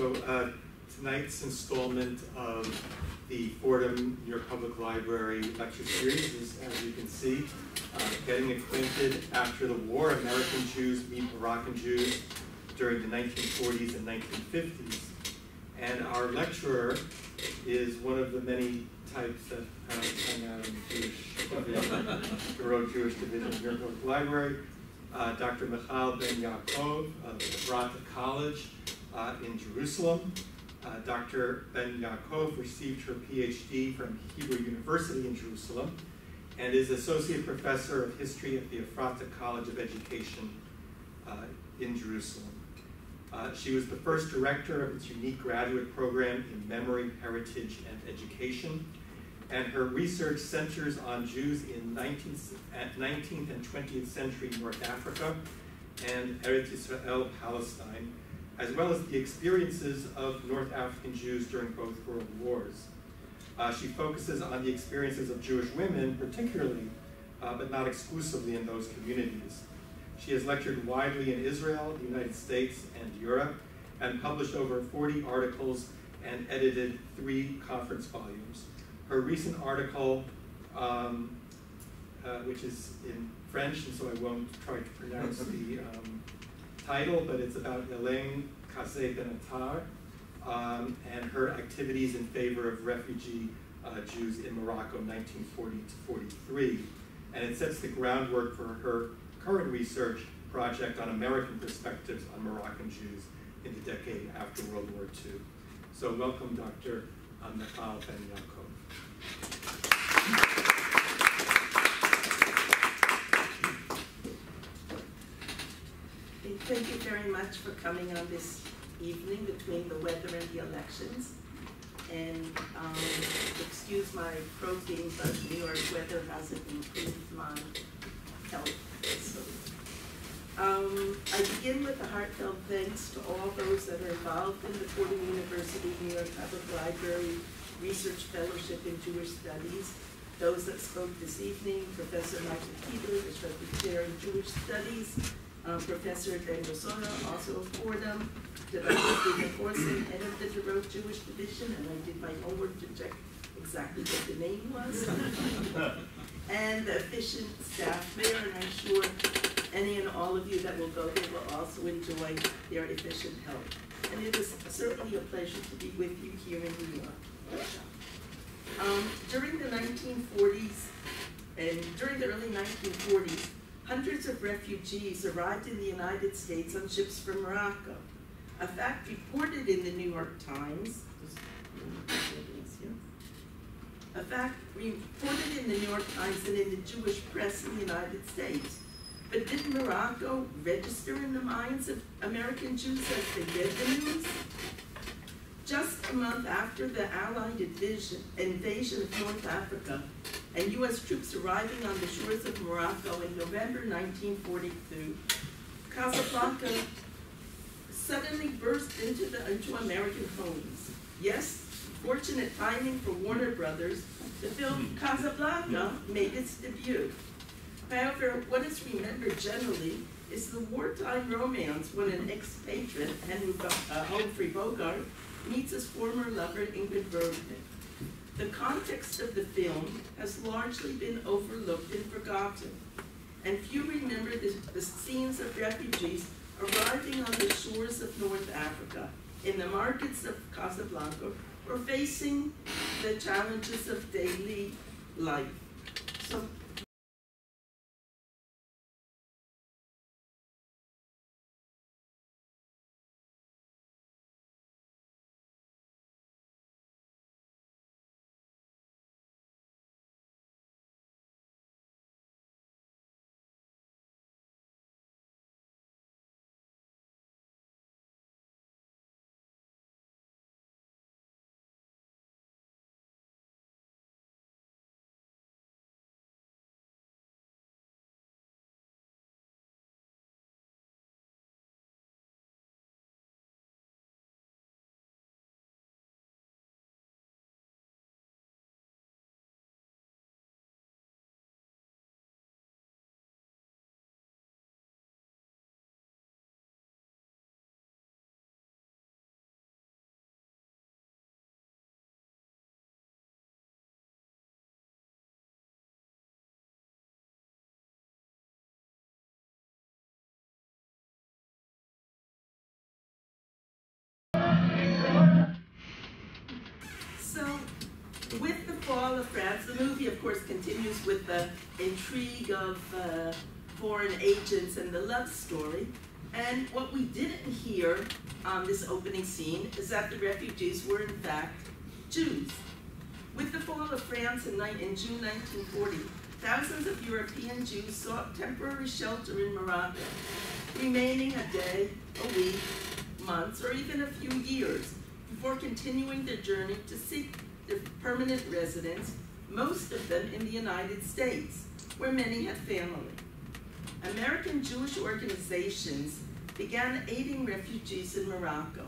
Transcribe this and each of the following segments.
So uh, tonight's installment of the Fordham New York Public Library lecture series is, as you can see, uh, getting acquainted after the war, American Jews meet Moroccan Jews during the 1940s and 1950s. And our lecturer is one of the many types that of hang out in the Jewish division, the Jewish Division of New York Public Library. Uh, Dr. Michal Ben Yaakov of Efrata College uh, in Jerusalem. Uh, Dr. Ben Yaakov received her PhD from Hebrew University in Jerusalem and is Associate Professor of History at the Efrata College of Education uh, in Jerusalem. Uh, she was the first director of its unique graduate program in memory, heritage, and education. And her research centers on Jews in 19th, 19th and 20th century North Africa and Eretz Israel, Palestine, as well as the experiences of North African Jews during both world wars. Uh, she focuses on the experiences of Jewish women, particularly, uh, but not exclusively in those communities. She has lectured widely in Israel, the United States, and Europe, and published over 40 articles and edited three conference volumes. Her recent article, um, uh, which is in French, and so I won't try to pronounce the um, title, but it's about Hélène Cazès Benatar um, and her activities in favor of refugee uh, Jews in Morocco 1940 to 43. And it sets the groundwork for her current research project on American perspectives on Moroccan Jews in the decade after World War II. So welcome, Dr. Michal Ben Thank you very much for coming on this evening between the weather and the elections. And um, excuse my protein, but New York weather hasn't improved my health. So, um, I begin with a heartfelt thanks to all those that are involved in the Fordham University New York Public Library Research Fellowship in Jewish Studies, those that spoke this evening, Professor Magda Teter, the Chair in Jewish Studies, um, Professor Dan Rosona, also of Fordham, Dr. Stephen Forson, head of the Dorot Jewish Division, and I did my homework to check exactly what the name was. and the efficient staff there, and I'm sure any and all of you that will go there will also enjoy their efficient help. And it is certainly a pleasure to be with you here in New York. Um, during the 1940s and during the early 1940s, hundreds of refugees arrived in the United States on ships from Morocco. A fact reported in the New York Times, a fact reported in the New York Times and in the Jewish press in the United States. But did Morocco register in the minds of American Jews as they read the news? Just a month after the Allied invasion, invasion of North Africa and U.S. troops arriving on the shores of Morocco in November 1942, Casablanca suddenly burst into, the, into American homes. Yes, fortunate timing for Warner Brothers, the film Casablanca made its debut. However, what is remembered generally is the wartime romance when an expatriate, Henry uh, Humphrey Bogart, meets his former lover, Ingrid Bergman. The context of the film has largely been overlooked and forgotten, and few remember the, the scenes of refugees arriving on the shores of North Africa, in the markets of Casablanca, or facing the challenges of daily life. So fall of France, the movie, of course, continues with the intrigue of uh, foreign agents and the love story. And what we didn't hear on this opening scene is that the refugees were, in fact, Jews. With the fall of France in, in June 1940, thousands of European Jews sought temporary shelter in Morocco, remaining a day, a week, months, or even a few years before continuing their journey to seek permanent residents, most of them in the United States, where many had family. American Jewish organizations began aiding refugees in Morocco,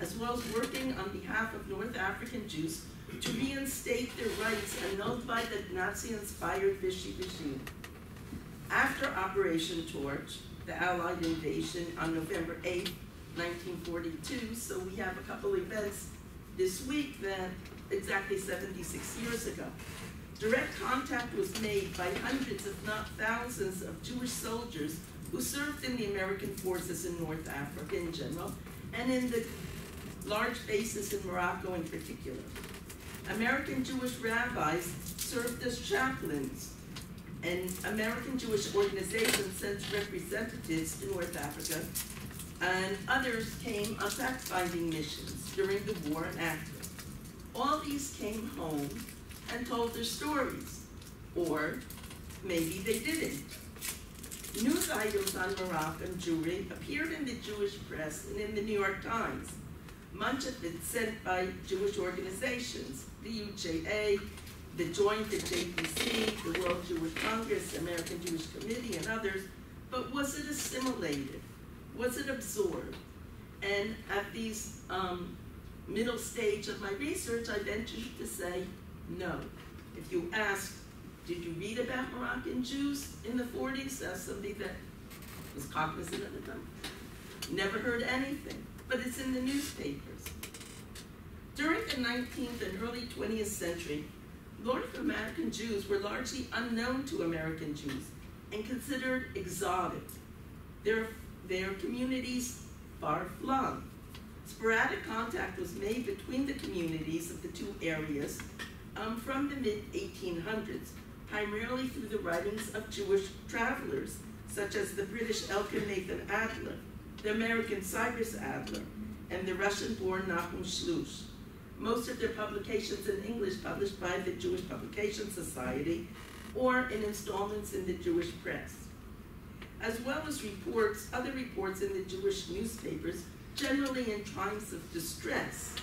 as well as working on behalf of North African Jews to reinstate their rights annulled by the Nazi-inspired Vichy regime. After Operation Torch, the Allied invasion on November 8, 1942, so we have a couple events this week that exactly 76 years ago. Direct contact was made by hundreds, if not thousands, of Jewish soldiers who served in the American forces in North Africa in general, and in the large bases in Morocco in particular. American Jewish rabbis served as chaplains, and American Jewish organizations sent representatives to North Africa, and others came on fact-finding missions during the war and after. All these came home and told their stories, or maybe they didn't. News items on Moroccan Jewry appeared in the Jewish press and in the New York Times. Much of it sent by Jewish organizations, the UJA, the Joint, the JPC, the World Jewish Congress, American Jewish Committee, and others, but was it assimilated? Was it absorbed? And at these um, middle stage of my research, I ventured to say no. If you ask, did you read about Moroccan Jews in the 40s? As somebody that was cognizant of the time. Never heard anything, but it's in the newspapers. During the 19th and early 20th century, North American Jews were largely unknown to American Jews and considered exotic. Their, their communities far flung. Sporadic contact was made between the communities of the two areas um, from the mid 1800s, primarily through the writings of Jewish travelers, such as the British Elkan Nathan Adler, the American Cyrus Adler, and the Russian born Nahum Slouschz. Most of their publications in English published by the Jewish Publication Society or in installments in the Jewish press. As well as reports, other reports in the Jewish newspapers, generally in times of distress,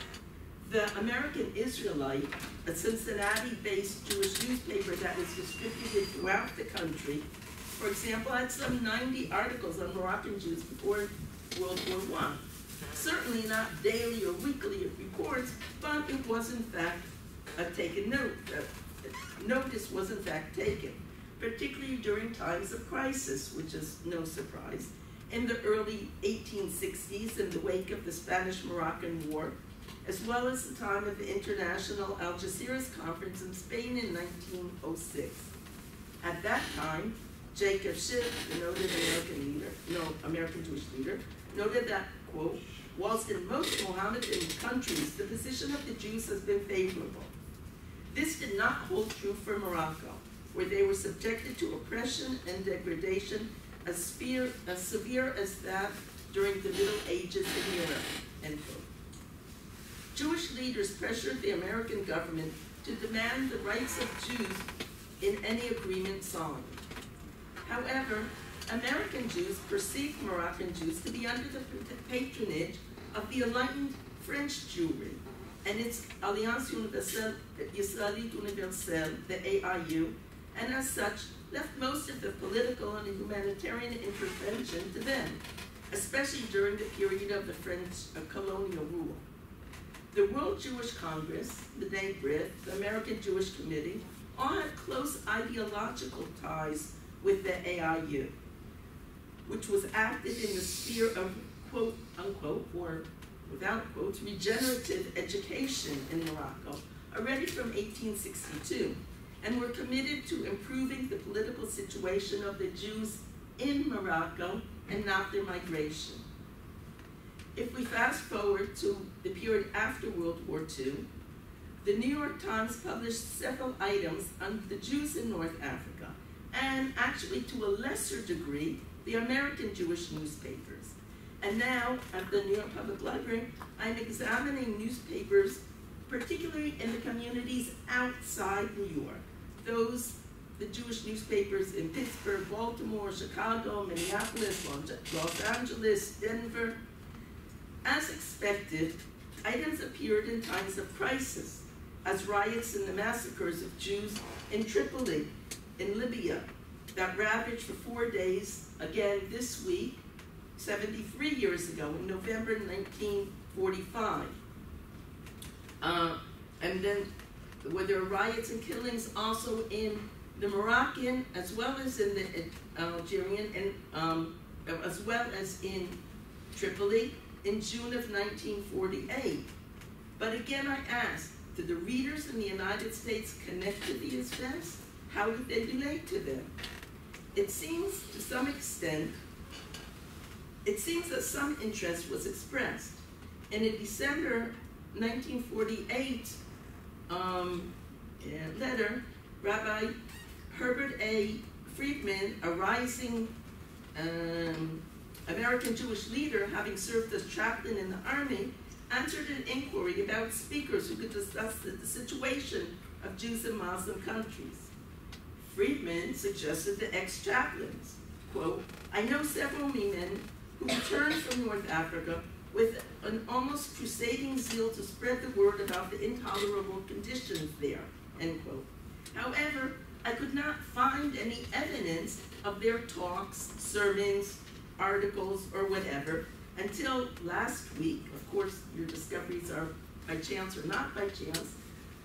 the American Israelite, a Cincinnati-based Jewish newspaper that was distributed throughout the country, for example, had some 90 articles on Moroccan Jews before World War I. Certainly not daily or weekly reports, but it was in fact a taken note. Uh, notice was in fact taken, particularly during times of crisis, which is no surprise. In the early 1860s, in the wake of the Spanish-Moroccan War, as well as the time of the International Algeciras Conference in Spain in 1906. At that time, Jacob Schiff, the noted American leader, no, American Jewish leader, noted that, quote, whilst in most Mohammedan countries the position of the Jews has been favorable, this did not hold true for Morocco, where they were subjected to oppression and degradation as, severe as, severe as that during the Middle Ages in Europe, end quote. Jewish leaders pressured the American government to demand the rights of Jews in any agreement signed. However, American Jews perceived Moroccan Jews to be under the patronage of the enlightened French Jewry and its Alliance Universelle, Universelle, the AIU, and as such, left most of the political and humanitarian intervention to them, especially during the period of the French uh, colonial rule. The World Jewish Congress, the B'nai the American Jewish Committee, all had close ideological ties with the AIU, which was active in the sphere of quote unquote, or without quotes, regenerative education in Morocco, already from 1862, and were committed to improving the political situation of the Jews in Morocco and not their migration. If we fast forward to the period after World War II, the New York Times published several items on the Jews in North Africa, and actually to a lesser degree, the American Jewish newspapers. And now, at the New York Public Library, I'm examining newspapers, particularly in the communities outside New York. Those, the Jewish newspapers in Pittsburgh, Baltimore, Chicago, Minneapolis, Los Angeles, Denver. As expected, items appeared in times of crisis, as riots and the massacres of Jews in Tripoli, in Libya, that ravaged for four days, again this week, 73 years ago, in November 1945. Uh, and then where there riots and killings also in the Moroccan as well as in the uh, Algerian and um, as well as in Tripoli in June of 1948. But again, I ask, did the readers in the United States connect to these events? How did they relate to them? It seems to some extent, it seems that some interest was expressed. And in December 1948 um, letter, Rabbi Herbert A. Friedman, a rising um, American Jewish leader, having served as chaplain in the army, answered an inquiry about speakers who could discuss the, the situation of Jews in Muslim countries. Friedman suggested the ex-chaplains, quote, I know several men who returned from North Africa with an almost crusading zeal to spread the word about the intolerable conditions there, end quote. However, I could not find any evidence of their talks, sermons, articles, or whatever until last week. Of course, your discoveries are by chance or not by chance.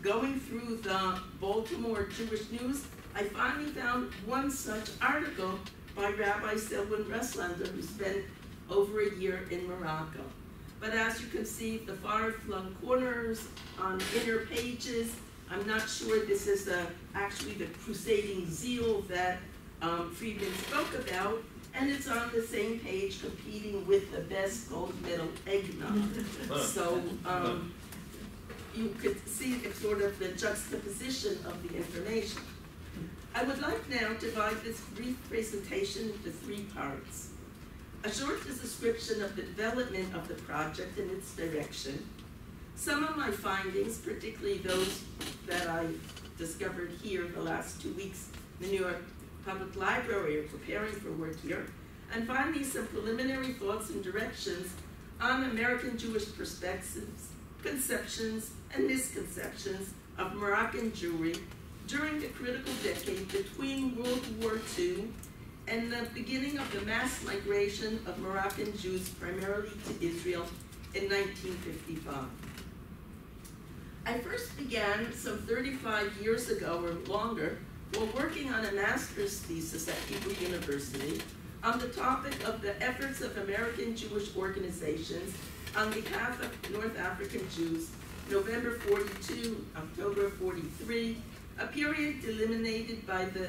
Going through the Baltimore Jewish News, I finally found one such article by Rabbi Selwyn Breslander, who spent over a year in Morocco. But as you can see, the far-flung corners on inner pages, I'm not sure this is the, actually the crusading zeal that um, Friedman spoke about, and it's on the same page competing with the best gold medal eggnog. so um, you could see sort of the juxtaposition of the information. I would like now to divide this brief presentation into three parts. A short description of the development of the project and its direction. Some of my findings, particularly those that I discovered here the last two weeks in the New York Public Library are preparing for work here. And finally, some preliminary thoughts and directions on American Jewish perspectives, conceptions, and misconceptions of Moroccan Jewry during the critical decade between World War II and the beginning of the mass migration of Moroccan Jews primarily to Israel in 1955. I first began some 35 years ago or longer while working on a master's thesis at Hebrew University on the topic of the efforts of American Jewish organizations on behalf of North African Jews, November 42, October 43, a period delimited by the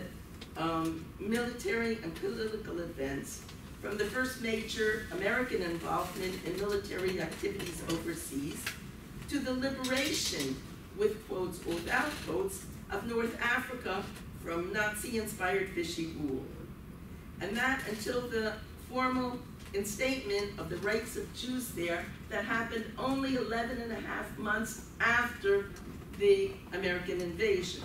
um, military and political events from the first major American involvement in military activities overseas to the liberation, with quotes or without quotes, of North Africa from Nazi-inspired Vichy rule. And that until the formal instatement of the rights of Jews there that happened only 11 and a half months after the American invasion.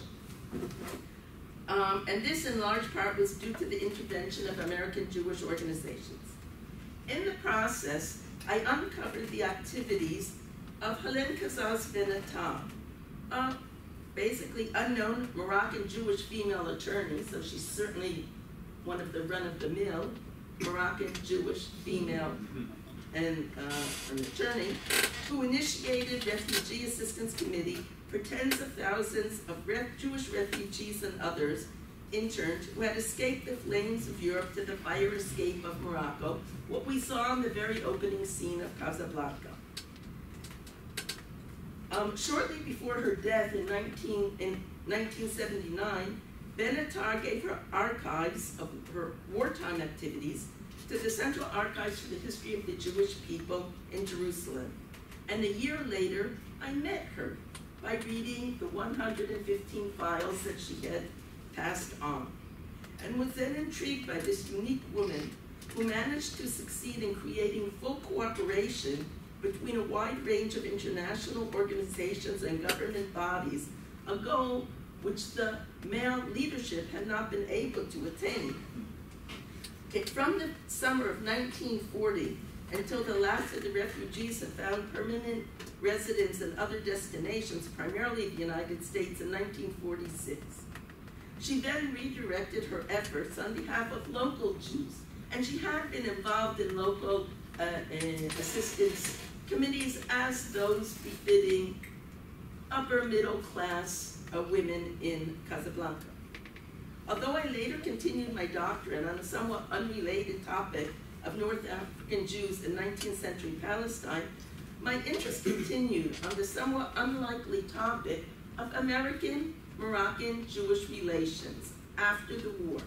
Um, and this in large part was due to the intervention of American Jewish organizations. In the process, I uncovered the activities of Helen Cazès Benatar, a basically unknown Moroccan Jewish female attorney, so she's certainly one of the run-of-the-mill Moroccan Jewish female and uh, an attorney, who initiated Refugee Assistance Committee for tens of thousands of ref Jewish refugees and others interned who had escaped the flames of Europe to the fire escape of Morocco, what we saw in the very opening scene of Casablanca. Um, shortly before her death in, 19, in 1979, Benatar gave her archives of her wartime activities to the Central Archives for the History of the Jewish People in Jerusalem. And a year later, I met her by reading the 115 files that she had passed on, and was then intrigued by this unique woman who managed to succeed in creating full cooperation between a wide range of international organizations and government bodies, a goal which the male leadership had not been able to attain. From the summer of 1940 until the last of the refugees had found permanent residence in other destinations, primarily the United States, in 1946. She then redirected her efforts on behalf of local Jews, and she had been involved in local uh, assistance committees as those befitting upper middle class uh, women in Casablanca. Although I later continued my doctorate on a somewhat unrelated topic of North African Jews in 19th century Palestine, my interest continued on the somewhat unlikely topic of American Moroccan Jewish relations after the war.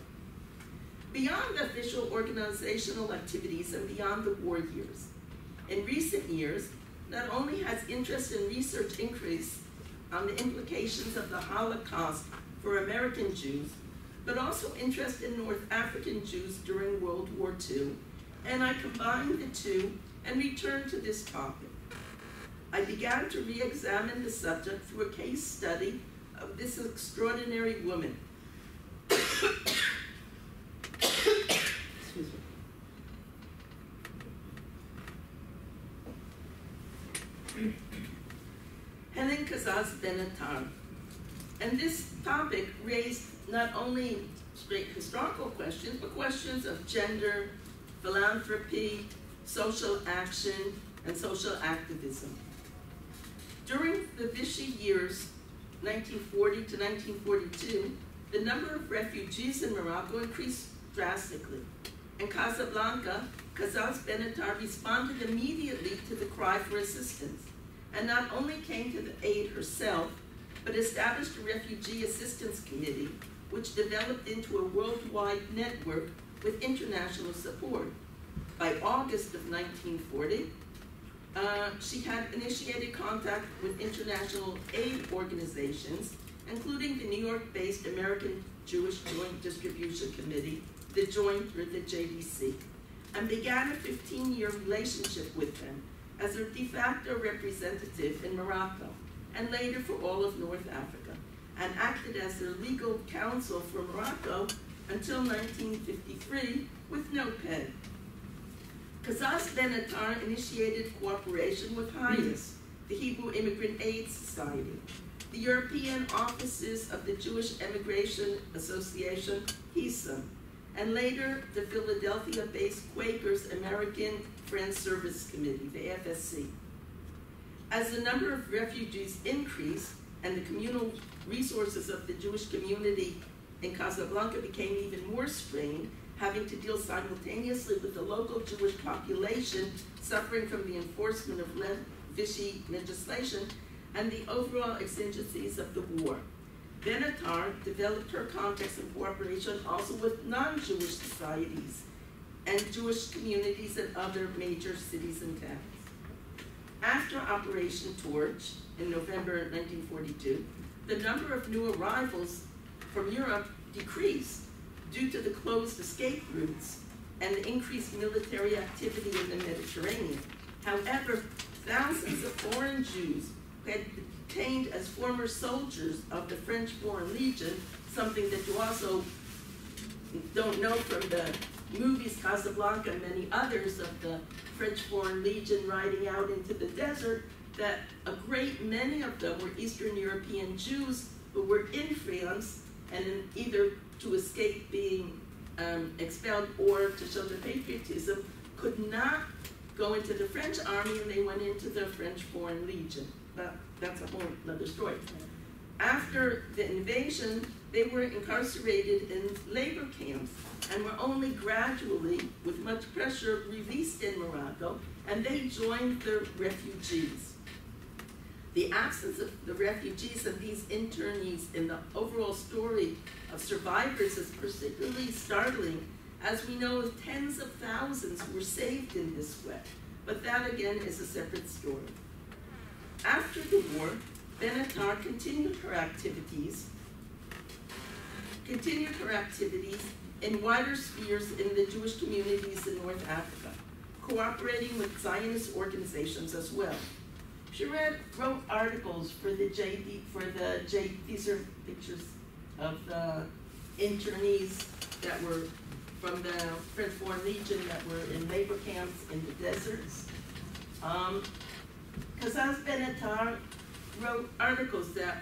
Beyond the official organizational activities and beyond the war years, in recent years, not only has interest in research increased on the implications of the Holocaust for American Jews, but also interest in North African Jews during World War II, and I combined the two and returned to this topic. I began to re-examine the subject through a case study of this extraordinary woman. Helen Cazès Benatar. And this topic raised not only straight historical questions, but questions of gender, philanthropy, social action, and social activism. During the Vichy years, 1940 to 1942, the number of refugees in Morocco increased drastically. In Casablanca, Cazès Benatar responded immediately to the cry for assistance, and not only came to the aid herself, but established a refugee assistance committee, which developed into a worldwide network with international support. By August of 1940, uh, she had initiated contact with international aid organizations, including the New York-based American Jewish Joint Distribution Committee, the Joint or the JDC, and began a 15-year relationship with them as their de facto representative in Morocco, and later for all of North Africa, and acted as their legal counsel for Morocco until 1953 with no NOPED, Cazès Benatar initiated cooperation with HIAS, the Hebrew Immigrant Aid Society, the European offices of the Jewish Immigration Association, HISA, and later the Philadelphia-based Quakers American Friends Service Committee, the AFSC. As the number of refugees increased and the communal resources of the Jewish community in Casablanca became even more strained, having to deal simultaneously with the local Jewish population suffering from the enforcement of Vichy legislation and the overall exigencies of the war. Benatar developed her contacts and cooperation also with non-Jewish societies and Jewish communities in other major cities and towns. After Operation Torch in November 1942, the number of new arrivals from Europe decreased due to the closed escape routes and the increased military activity in the Mediterranean. However, thousands of foreign Jews had detained as former soldiers of the French Foreign Legion, something that you also don't know from the movies Casablanca and many others of the French Foreign Legion riding out into the desert, that a great many of them were Eastern European Jews who were in France and either to escape being um, expelled or to show their patriotism could not go into the French army and they went into the French Foreign Legion. But that's a whole other story. After the invasion, they were incarcerated in labor camps and were only gradually, with much pressure, released in Morocco, and they joined the refugees. The absence of the refugees and these internees in the overall story of survivors is particularly startling, as we know of tens of thousands were saved in this way. But that again is a separate story. After the war, Benatar continued her activities, continued her activities in wider spheres in the Jewish communities in North Africa, cooperating with Zionist organizations as well. She read, wrote articles for the JD, for the J, these are pictures of the internees that were from the French Foreign Legion that were in labor camps in the deserts. Um, Cazès Benatar wrote articles that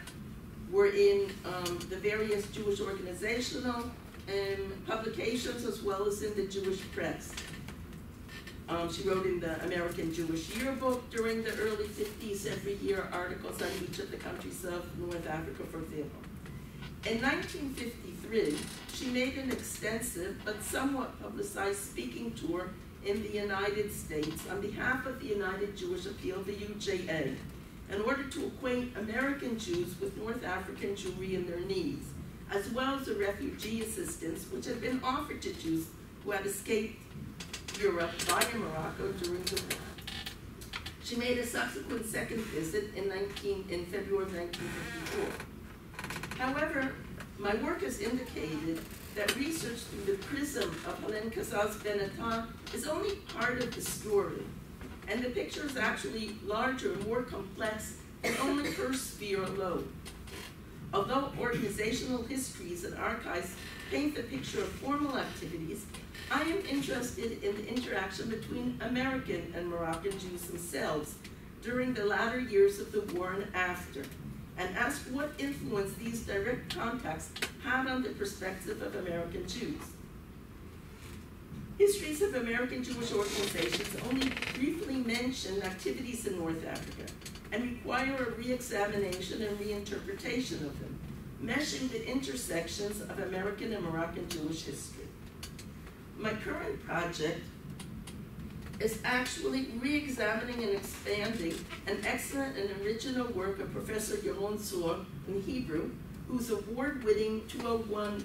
were in um, the various Jewish organizational and publications as well as in the Jewish press. Um, she wrote in the American Jewish Yearbook during the early 50s every year articles on each of the countries of North Africa, for example. In 1953, she made an extensive but somewhat publicized speaking tour in the United States on behalf of the United Jewish Appeal, the UJA, in order to acquaint American Jews with North African Jewry and their needs, as well as the refugee assistance which had been offered to Jews who had escaped Europe via Morocco during the war. She made a subsequent second visit in, 19, in February 1954. However, my work has indicated that research through the prism of Helen Cazès Benatar is only part of the story, and the picture is actually larger and more complex and only her sphere alone. Although organizational histories and archives paint the picture of formal activities, I am interested in the interaction between American and Moroccan Jews themselves during the latter years of the war and after, and ask what influence these direct contacts had on the perspective of American Jews. Histories of American Jewish organizations only briefly mention activities in North Africa and require a re-examination and reinterpretation of them, meshing the intersections of American and Moroccan Jewish history. My current project is actually re-examining and expanding an excellent and original work of Professor Yaron Tzur in Hebrew, whose award-winning 201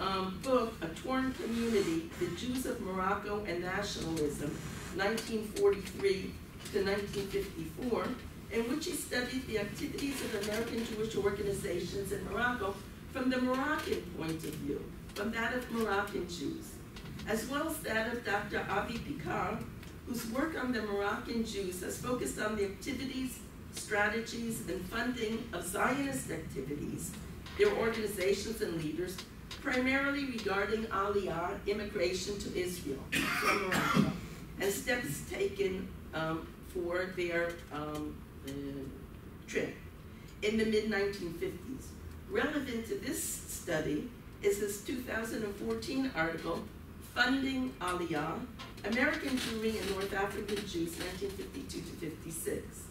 um, book, A Torn Community, The Jews of Morocco and Nationalism, 1943 to 1954, in which he studied the activities of American Jewish organizations in Morocco from the Moroccan point of view, from that of Moroccan Jews, as well as that of Dr. Avi Picard, whose work on the Moroccan Jews has focused on the activities, strategies, and funding of Zionist activities, their organizations and leaders, primarily regarding Aliyah, immigration to Israel from Morocco, and steps taken um, for their um, uh, trip in the mid-1950s. Relevant to this study is this 2014 article, Funding Aliyah, American Jewry and North African Jews, 1952 to 56.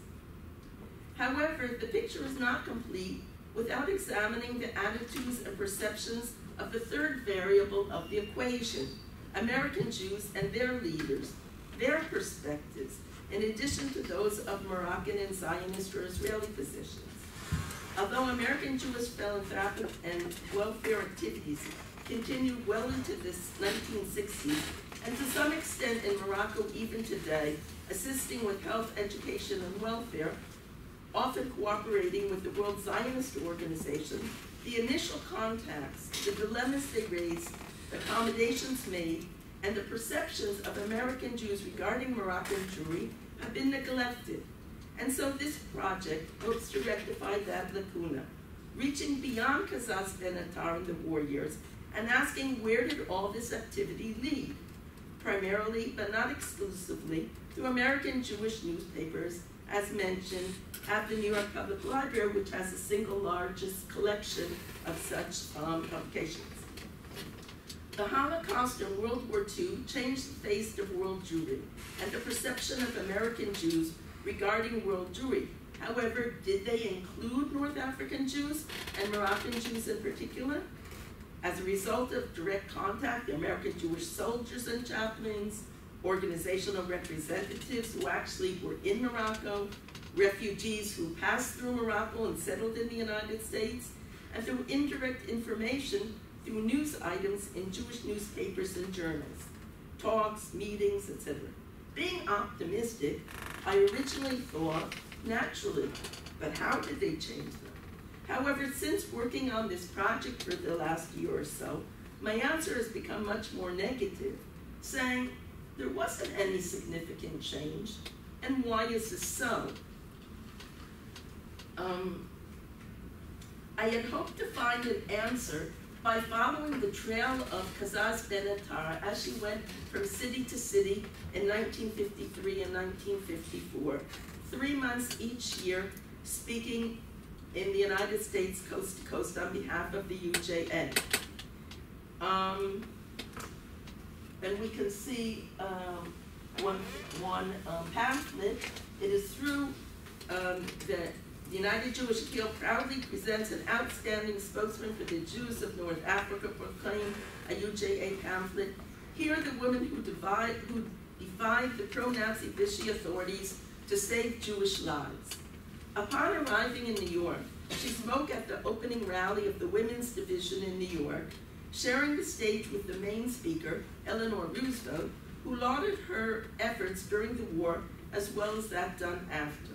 However, the picture is not complete without examining the attitudes and perceptions of the third variable of the equation, American Jews and their leaders, their perspectives, in addition to those of Moroccan and Zionist or Israeli positions. Although American Jewish philanthropic and welfare activities continued well into the 1960s, and to some extent in Morocco even today, assisting with health, education, and welfare, often cooperating with the World Zionist Organization, the initial contacts, the dilemmas they raised, accommodations made, and the perceptions of American Jews regarding Moroccan Jewry have been neglected. And so this project hopes to rectify that lacuna, reaching beyond Cazès Benatar in the war years and asking where did all this activity lead? Primarily, but not exclusively, through American Jewish newspapers, as mentioned at the New York Public Library, which has the single largest collection of such um, publications. The Holocaust and World War II changed the face of world Jewry and the perception of American Jews regarding world Jewry. However, did they include North African Jews and Moroccan Jews in particular? As a result of direct contact, the American Jewish soldiers and chaplains, organizational representatives who actually were in Morocco, refugees who passed through Morocco and settled in the United States, and through indirect information through news items in Jewish newspapers and journals, talks, meetings, etc. Being optimistic, I originally thought, naturally, but how did they change them? However, since working on this project for the last year or so, my answer has become much more negative, saying there wasn't any significant change, and why is this so? Um, I had hoped to find an answer by following the trail of Cazès Benatar as she went from city to city in 1953 and 1954, three months each year, speaking in the United States coast to coast on behalf of the UJA. Um, and we can see um, one, one um, pamphlet. It is through um, the United Jewish Appeal proudly presents an outstanding spokesman for the Jews of North Africa, proclaimed a UJA pamphlet. Here, are the women who, divide, who defied the pro-Nazi Vichy authorities to save Jewish lives. Upon arriving in New York, she spoke at the opening rally of the Women's Division in New York, sharing the stage with the main speaker, Eleanor Roosevelt, who lauded her efforts during the war as well as that done after.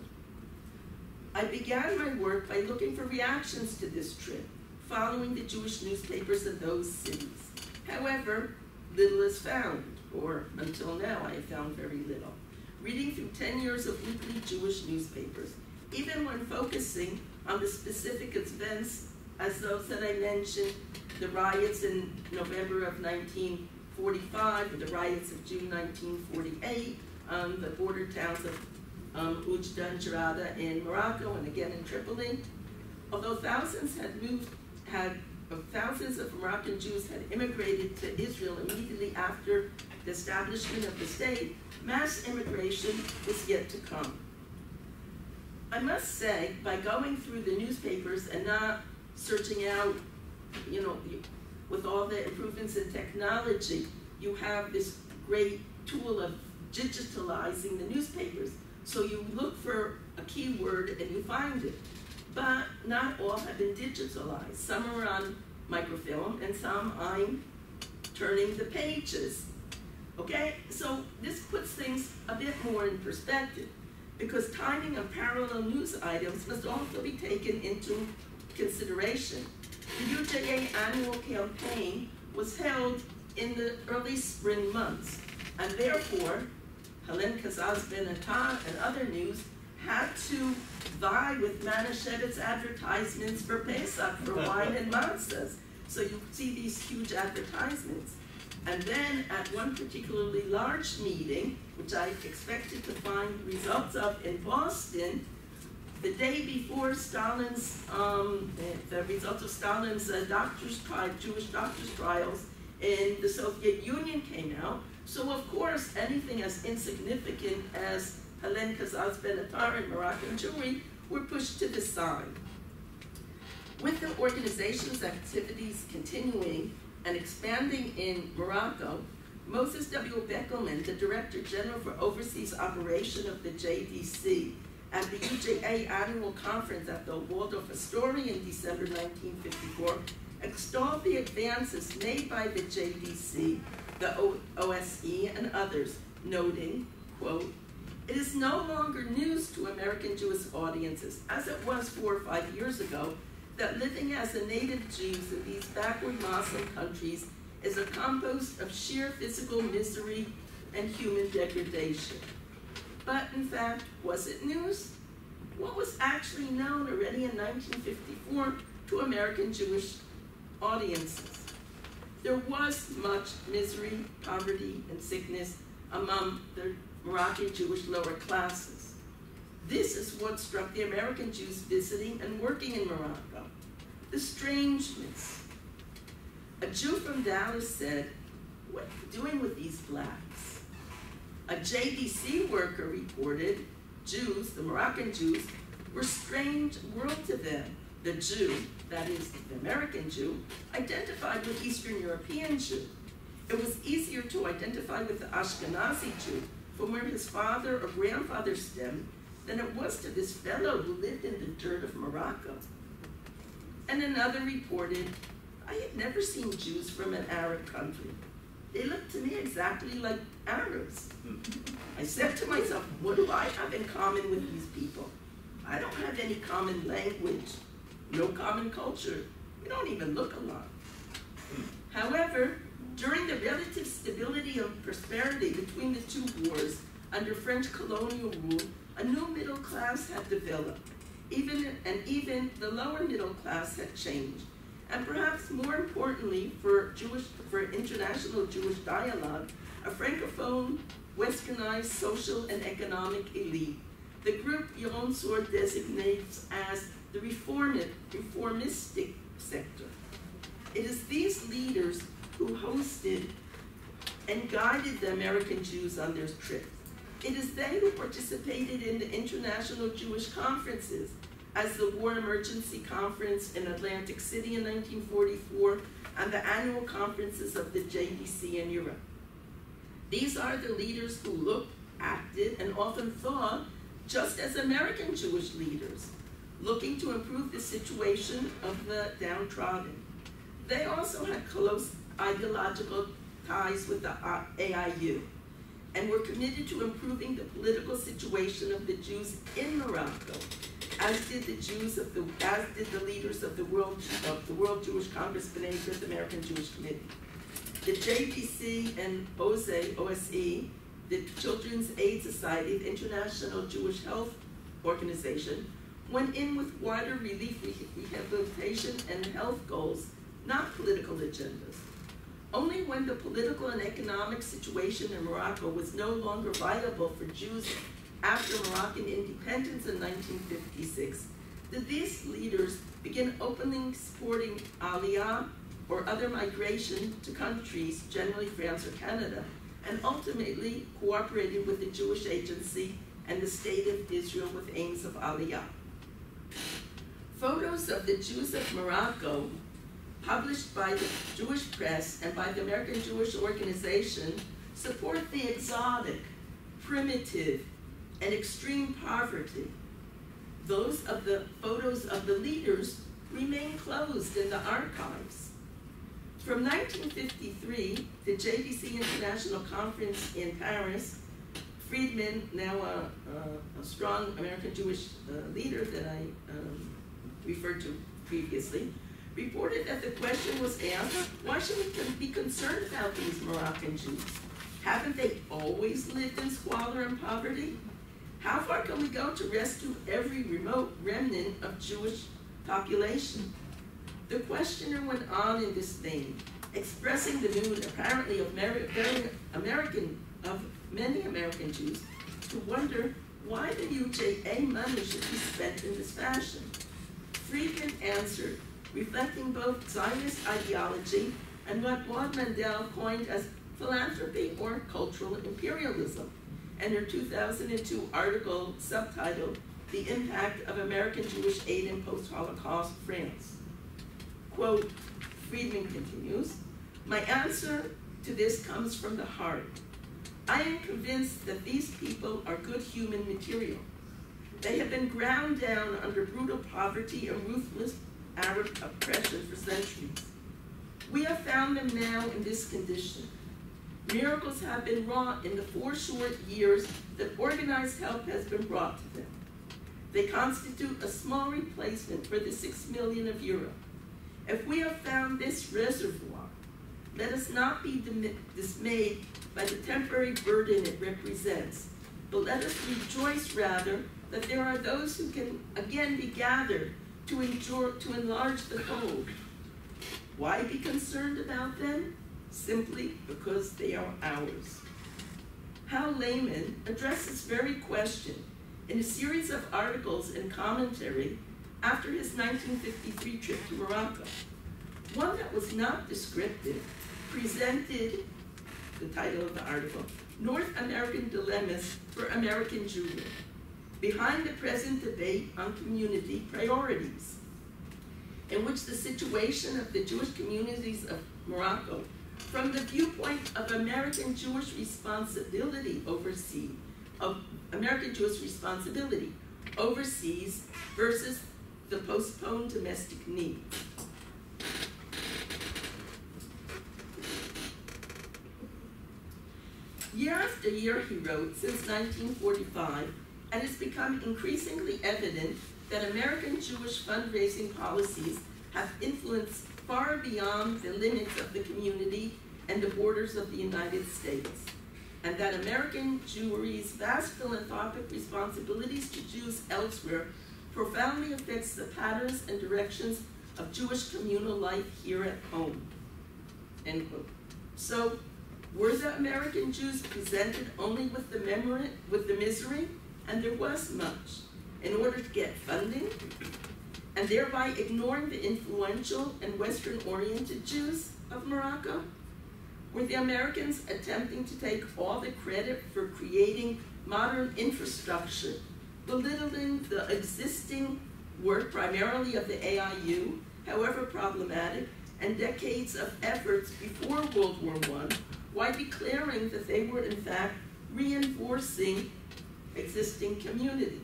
I began my work by looking for reactions to this trip, following the Jewish newspapers of those cities. However, little is found, or until now I have found very little. Reading through 10 years of weekly Jewish newspapers, even when focusing on the specific events as those that I mentioned, the riots in November of 1945, the riots of June 1948, um, the border towns of um, Oujda Jerada in Morocco and again in Tripoli. Although thousands had moved, had uh, thousands of Moroccan Jews had immigrated to Israel immediately after the establishment of the state, mass immigration was yet to come. I must say, by going through the newspapers and not searching out, you know, with all the improvements in technology, you have this great tool of digitalizing the newspapers. So you look for a keyword and you find it. But not all have been digitalized. Some are on microfilm and some I'm turning the pages. Okay, so this puts things a bit more in perspective because timing of parallel news items must also be taken into consideration. The UJA annual campaign was held in the early spring months, and therefore Helen Cazès Ben and other news had to vie with Manischewitz advertisements for Pesach for wine and matzahs. So you see these huge advertisements. And then at one particularly large meeting, which I expected to find results of in Boston, the day before Stalin's, um, the results of Stalin's uh, doctor's trial, Jewish doctor's trials in the Soviet Union came out, so of course, anything as insignificant as Helen Cazès Benatar and Moroccan Jewry were pushed to the side. With the organization's activities continuing and expanding in Morocco, Moses W. Beckelman, the Director General for Overseas Operation of the JDC, at the UJA annual conference at the Waldorf Astoria in December 1954, extolled the advances made by the JDC the o OSE, and others, noting, quote, it is no longer news to American Jewish audiences, as it was four or five years ago, that living as a native Jews in these backward Muslim countries is a compost of sheer physical misery and human degradation. But in fact, was it news? What was actually known already in 1954 to American Jewish audiences? There was much misery, poverty, and sickness among the Moroccan Jewish lower classes. This is what struck the American Jews visiting and working in Morocco. The strangeness. A Jew from Dallas said, what are you doing with these blacks? A JDC worker reported Jews, the Moroccan Jews, were strange world to them. The Jew that is the American Jew, identified with Eastern European Jew. It was easier to identify with the Ashkenazi Jew from where his father or grandfather stemmed than it was to this fellow who lived in the dirt of Morocco. And another reported, I had never seen Jews from an Arab country. They looked to me exactly like Arabs. I said to myself, what do I have in common with these people? I don't have any common language, no common culture. We don't even look alike. However, during the relative stability and prosperity between the two wars under French colonial rule, a new middle class had developed. Even, and even the lower middle class had changed. And perhaps more importantly for Jewish, for international Jewish dialogue, a francophone, westernized social and economic elite. The group Yaron designates as the reformistic sector. It is these leaders who hosted and guided the American Jews on their trip. It is they who participated in the international Jewish conferences, as the War Emergency Conference in Atlantic City in 1944 and the annual conferences of the JDC in Europe. These are the leaders who looked, acted, and often thought just as American Jewish leaders, looking to improve the situation of the downtrodden. They also had close ideological ties with the AIU and we were committed to improving the political situation of the Jews in Morocco, as did the Jews of the as did the leaders of the World of the World Jewish Congress beneath the American Jewish Committee. The JDC and OSE, OSE, the Children's Aid Society, the International Jewish Health Organization, went in with wider relief, rehabilitation, and health goals, not political agendas. Only when the political and economic situation in Morocco was no longer viable for Jews after Moroccan independence in 1956 did these leaders begin openly supporting Aliyah or other migration to countries, generally France or Canada, and ultimately cooperated with the Jewish Agency and the State of Israel with aims of Aliyah. Photos of the Jews of Morocco published by the Jewish press and by the American Jewish Organization, support the exotic, primitive, and extreme poverty. Those of the photos of the leaders remain closed in the archives. From 1953, the JDC International Conference in Paris, Friedman, now a, a, a strong American Jewish uh, leader that I um, referred to previously, reported that the question was asked, why should we be concerned about these Moroccan Jews? Haven't they always lived in squalor and poverty? How far can we go to rescue every remote remnant of Jewish population? The questioner went on in this vein, expressing the mood apparently of American of many American Jews to wonder why the UJA money should be spent in this fashion. Friedman answered reflecting both Zionist ideology and what Maud Mandel coined as philanthropy or cultural imperialism, and her 2002 article subtitled The Impact of American Jewish Aid in Post-Holocaust France. Quote, Friedman continues, my answer to this comes from the heart. I am convinced that these people are good human material. They have been ground down under brutal poverty and ruthless Arab oppression for centuries. We have found them now in this condition. Miracles have been wrought in the four short years that organized help has been brought to them. They constitute a small replacement for the six million of Europe. If we have found this reservoir, let us not be dismayed by the temporary burden it represents, but let us rejoice rather that there are those who can again be gathered to, to enlarge the fold. Why be concerned about them? Simply because they are ours. Hal Lehrman addressed this very question in a series of articles and commentary after his 1953 trip to Morocco. One that was not descriptive presented the title of the article North American Dilemmas for American Jewry behind the present debate on community priorities, in which the situation of the Jewish communities of Morocco, from the viewpoint of American Jewish responsibility overseas, of American Jewish responsibility overseas versus the postponed domestic needs. Year after year, he wrote, since 1945, and it's become increasingly evident that American Jewish fundraising policies have influenced far beyond the limits of the community and the borders of the United States, and that American Jewry's vast philanthropic responsibilities to Jews elsewhere profoundly affects the patterns and directions of Jewish communal life here at home. End quote. So, were the American Jews presented only with the memory, with the misery? And there was much. In order to get funding, and thereby ignoring the influential and Western-oriented Jews of Morocco? Were the Americans attempting to take all the credit for creating modern infrastructure, belittling the existing work primarily of the AIU, however problematic, and decades of efforts before World War I, while declaring that they were in fact reinforcing existing community?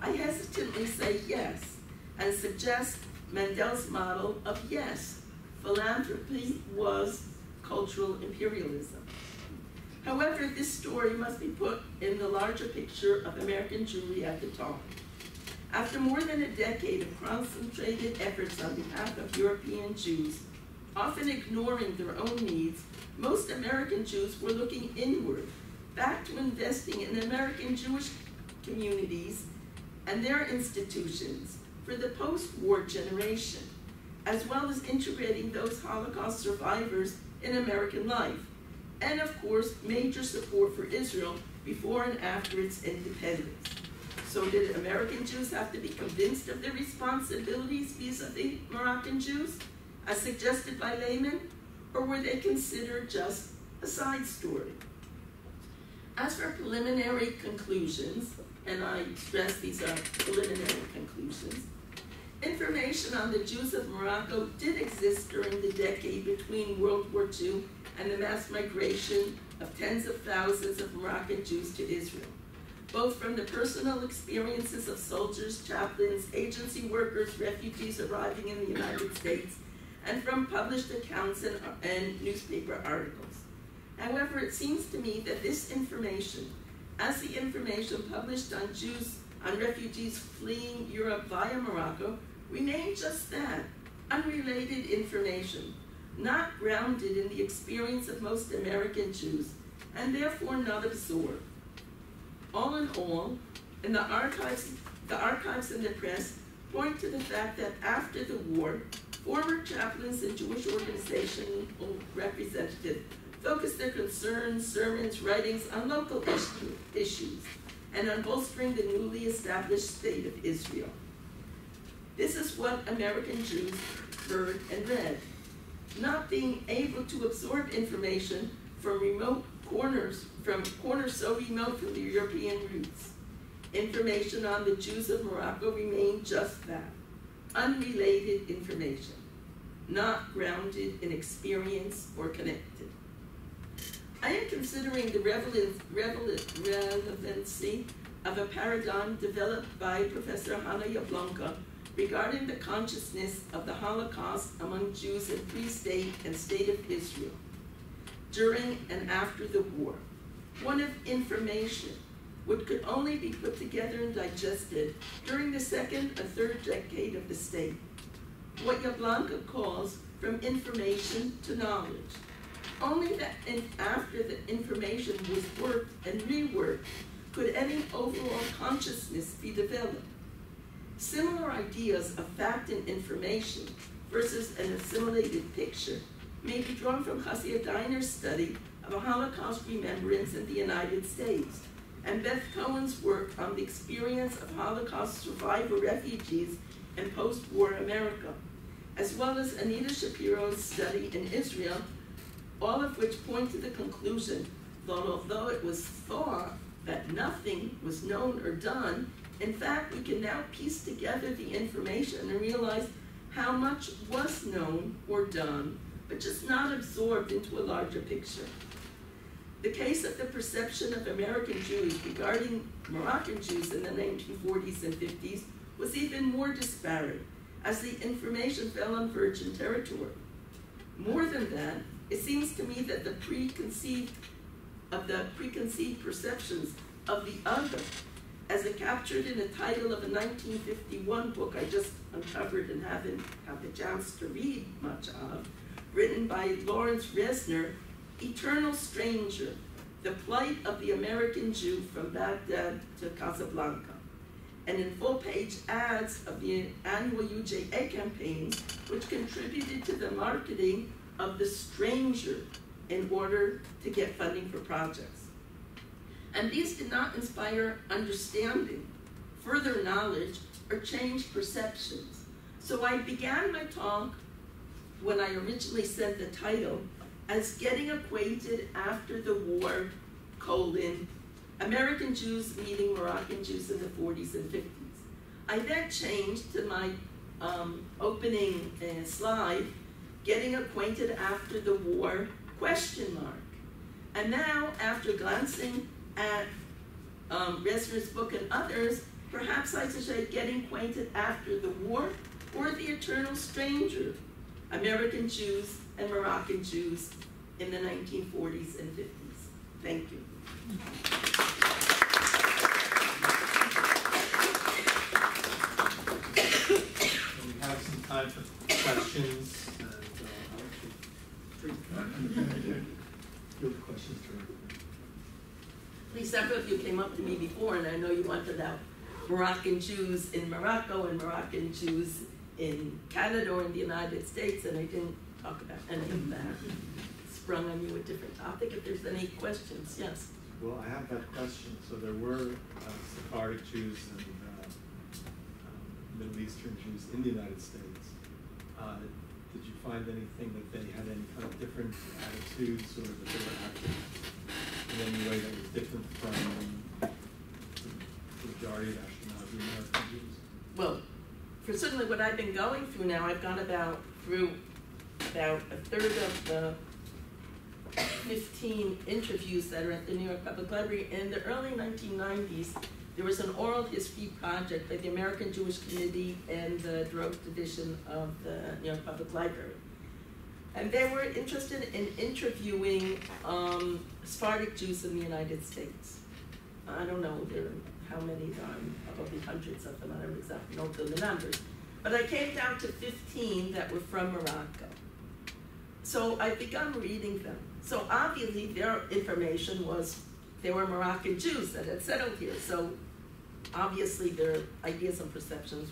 I hesitantly say yes, and suggest Mandel's model of yes, philanthropy was cultural imperialism. However, this story must be put in the larger picture of American Jewry at the time. After more than a decade of concentrated efforts on behalf of European Jews, often ignoring their own needs, most American Jews were looking inward, back to investing in American Jewish communities and their institutions for the post-war generation, as well as integrating those Holocaust survivors in American life, and of course, major support for Israel before and after its independence. So did American Jews have to be convinced of their responsibilities vis-a-vis Moroccan Jews, as suggested by Lehrman, or were they considered just a side story? As for preliminary conclusions, and I stress these are preliminary conclusions, information on the Jews of Morocco did exist during the decade between World War II and the mass migration of tens of thousands of Moroccan Jews to Israel, both from the personal experiences of soldiers, chaplains, agency workers, refugees arriving in the United States, and from published accounts and, and newspaper articles. However, it seems to me that this information, as the information published on Jews, on refugees fleeing Europe via Morocco, remained just that, unrelated information, not grounded in the experience of most American Jews, and therefore not absorbed. All in all, in the archives, the archives and the press point to the fact that after the war, former chaplains and Jewish organization representatives focused their concerns, sermons, writings on local issue, issues and on bolstering the newly established state of Israel. This is what American Jews heard and read. Not being able to absorb information from remote corners, from corners so remote from the European roots. Information on the Jews of Morocco remained just that, unrelated information, not grounded in experience or connected. I am considering the relevancy of a paradigm developed by Professor Hannah Yablonka regarding the consciousness of the Holocaust among Jews in pre-state and state of Israel during and after the war. One of information, which could only be put together and digested during the second or third decade of the state. What Yablonka calls from information to knowledge. Only that after the information was worked and reworked could any overall consciousness be developed. Similar ideas of fact and information versus an assimilated picture may be drawn from Hasia Diner's study of a Holocaust remembrance in the United States and Beth Cohen's work on the experience of Holocaust survivor refugees in post-war America, as well as Anita Shapira's study in Israel all of which point to the conclusion that although it was thought that nothing was known or done, in fact, we can now piece together the information and realize how much was known or done, but just not absorbed into a larger picture. The case of the perception of American Jews regarding Moroccan Jews in the 1940s and 50s was even more disparate, as the information fell on virgin territory. More than that, it seems to me that the preconceived of the preconceived perceptions of the other as it captured in the title of a 1951 book I just uncovered and haven't had the chance to read much of, written by Lawrence Resner, Eternal Stranger, The Plight of the American Jew from Baghdad to Casablanca. And in full page ads of the annual UJA campaign, which contributed to the marketing of the stranger in order to get funding for projects. And these did not inspire understanding, further knowledge, or change perceptions. So I began my talk when I originally said the title as Getting Acquainted After the War, colon, American Jews meeting Moroccan Jews in the 40s and 50s. I then changed to my um, opening uh, slide, Getting Acquainted After the War, question mark. And now, after glancing at um, Resner's book and others, perhaps I should say Getting Acquainted After the War or The Eternal Stranger, American Jews and Moroccan Jews in the 1940s and 50s. Thank you. We have some time for questions, Please, several of you came up to me before, and I know you wanted out Moroccan Jews in Morocco and Moroccan Jews in Canada or in the United States, and I didn't talk about any of that. Sprung on you a different topic. If there's any questions, yes. Well, I have that question. So there were uh, Sephardic Jews and uh, um, Middle Eastern Jews in the United States. Uh, find anything that they had any kind of different attitudes or that they were acting in any way that was different from the majority of Ashkenazi American Jews? Well, for certainly what I've been going through now, I've gone about through about a third of the 15 interviews that are at the New York Public Library. In the early 1990s, there was an oral history project by the American Jewish Committee and the Dorot Division of the New York Public Library. And they were interested in interviewing um, Sephardic Jews in the United States. I don't know there, how many there are, probably hundreds of them, I don't exactly know the numbers. But I came down to 15 that were from Morocco. So I began reading them. So obviously their information was they were Moroccan Jews that had settled here. So obviously their ideas and perceptions.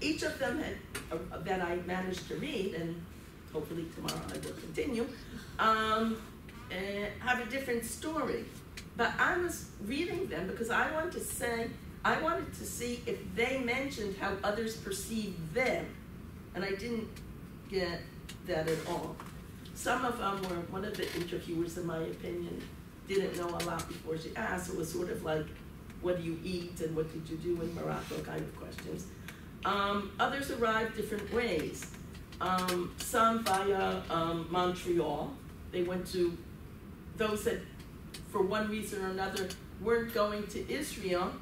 Each of them had uh, that I managed to read, and hopefully tomorrow I will continue, um, uh, have a different story. But I was reading them because I wanted to say, I wanted to see if they mentioned how others perceived them, and I didn't get that at all. Some of them were, one of the interviewers, in my opinion, didn't know a lot before she asked. It was sort of like, what do you eat and what did you do in Morocco kind of questions. Um, others arrived different ways. Um, some via um, Montreal. They went to those that, for one reason or another, weren't going to Israel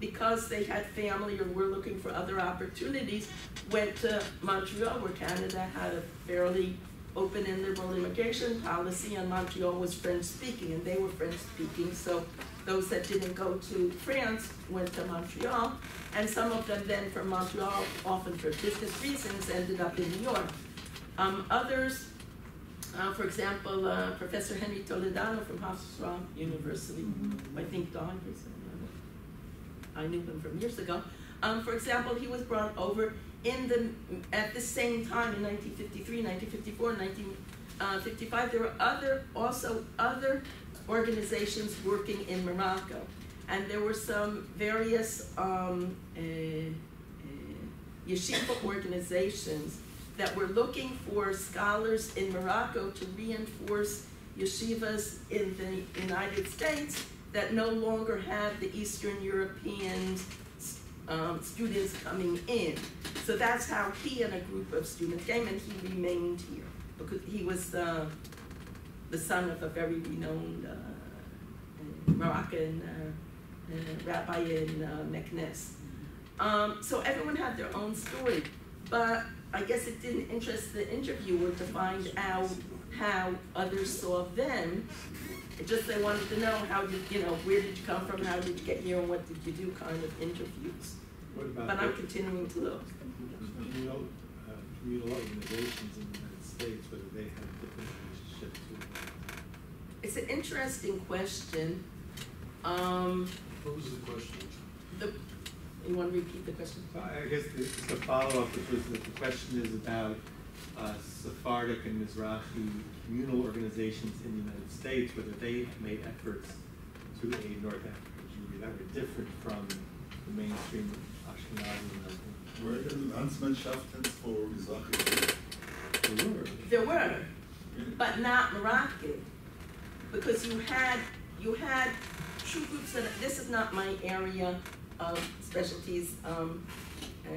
because they had family or were looking for other opportunities, went to Montreal, where Canada had a fairly open and liberal immigration policy, and Montreal was French speaking, and they were French speaking, so those that didn't go to France went to Montreal, and some of them then from Montreal, often for business reasons, ended up in New York. Um, others, uh, for example, uh, Professor Henry Toledano from Hofstra University, I think recently. I knew him from years ago. Um, for example, he was brought over in the at the same time in 1953, 1954, 1955. There were other also other organizations working in Morocco, and there were some various um, uh, uh, yeshiva organizations that were looking for scholars in Morocco to reinforce yeshivas in the United States that no longer had the Eastern European um, students coming in. So that's how he and a group of students came, and he remained here because he was the, the son of a very renowned uh, Moroccan uh, uh, rabbi in uh, Meknes. Um, so everyone had their own story, but I guess it didn't interest the interviewer to find out how others saw them just they wanted to know how did, you know, where did you come from, how did you get here, and what did you do kind of interviews. What about But I'm the continuing to look. communal, uh, communal organizations in the United States, whether they have different relationship to. It's an interesting question. Um, What was the question? the, you wanna repeat the question? I guess it's the follow-up, which was that the question is about uh, Sephardic and Mizrahi communal organizations in the United States, whether they have made efforts to aid North African Jewry that were different from the mainstream Ashkenazi Muslim. Were there Landsmannschaften for Mizrahi? There were. There were, but not Moroccan, because you had, you had true groups that, this is not my area of specialties, um, uh,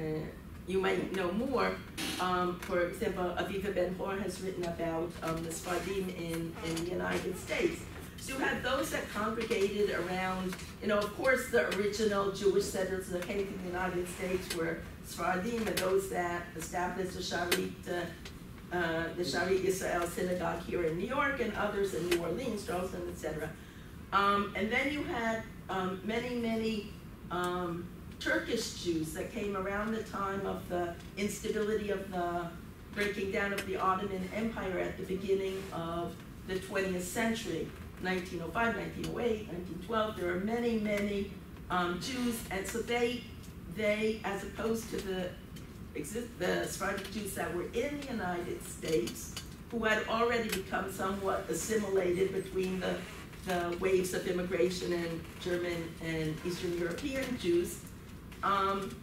you might know more. Um, for example, Aviva Ben-Ur has written about, um, the Sfardim in, in the United States. So you had those that congregated around, you know, of course, the original Jewish settlers that came to the United States were Sfardim, and those that established the Shearith, uh, uh, the Shearith Israel Synagogue here in New York and others in New Orleans, Charleston, etc. Um, and then you had um, many, many um, Turkish Jews that came around the time of the instability of the breaking down of the Ottoman Empire at the beginning of the 20th century, 1905, 1908, 1912. There are many, many um, Jews, and so they, they, as opposed to the the Sephardic Jews that were in the United States, who had already become somewhat assimilated between the, the waves of immigration and German and Eastern European Jews, um,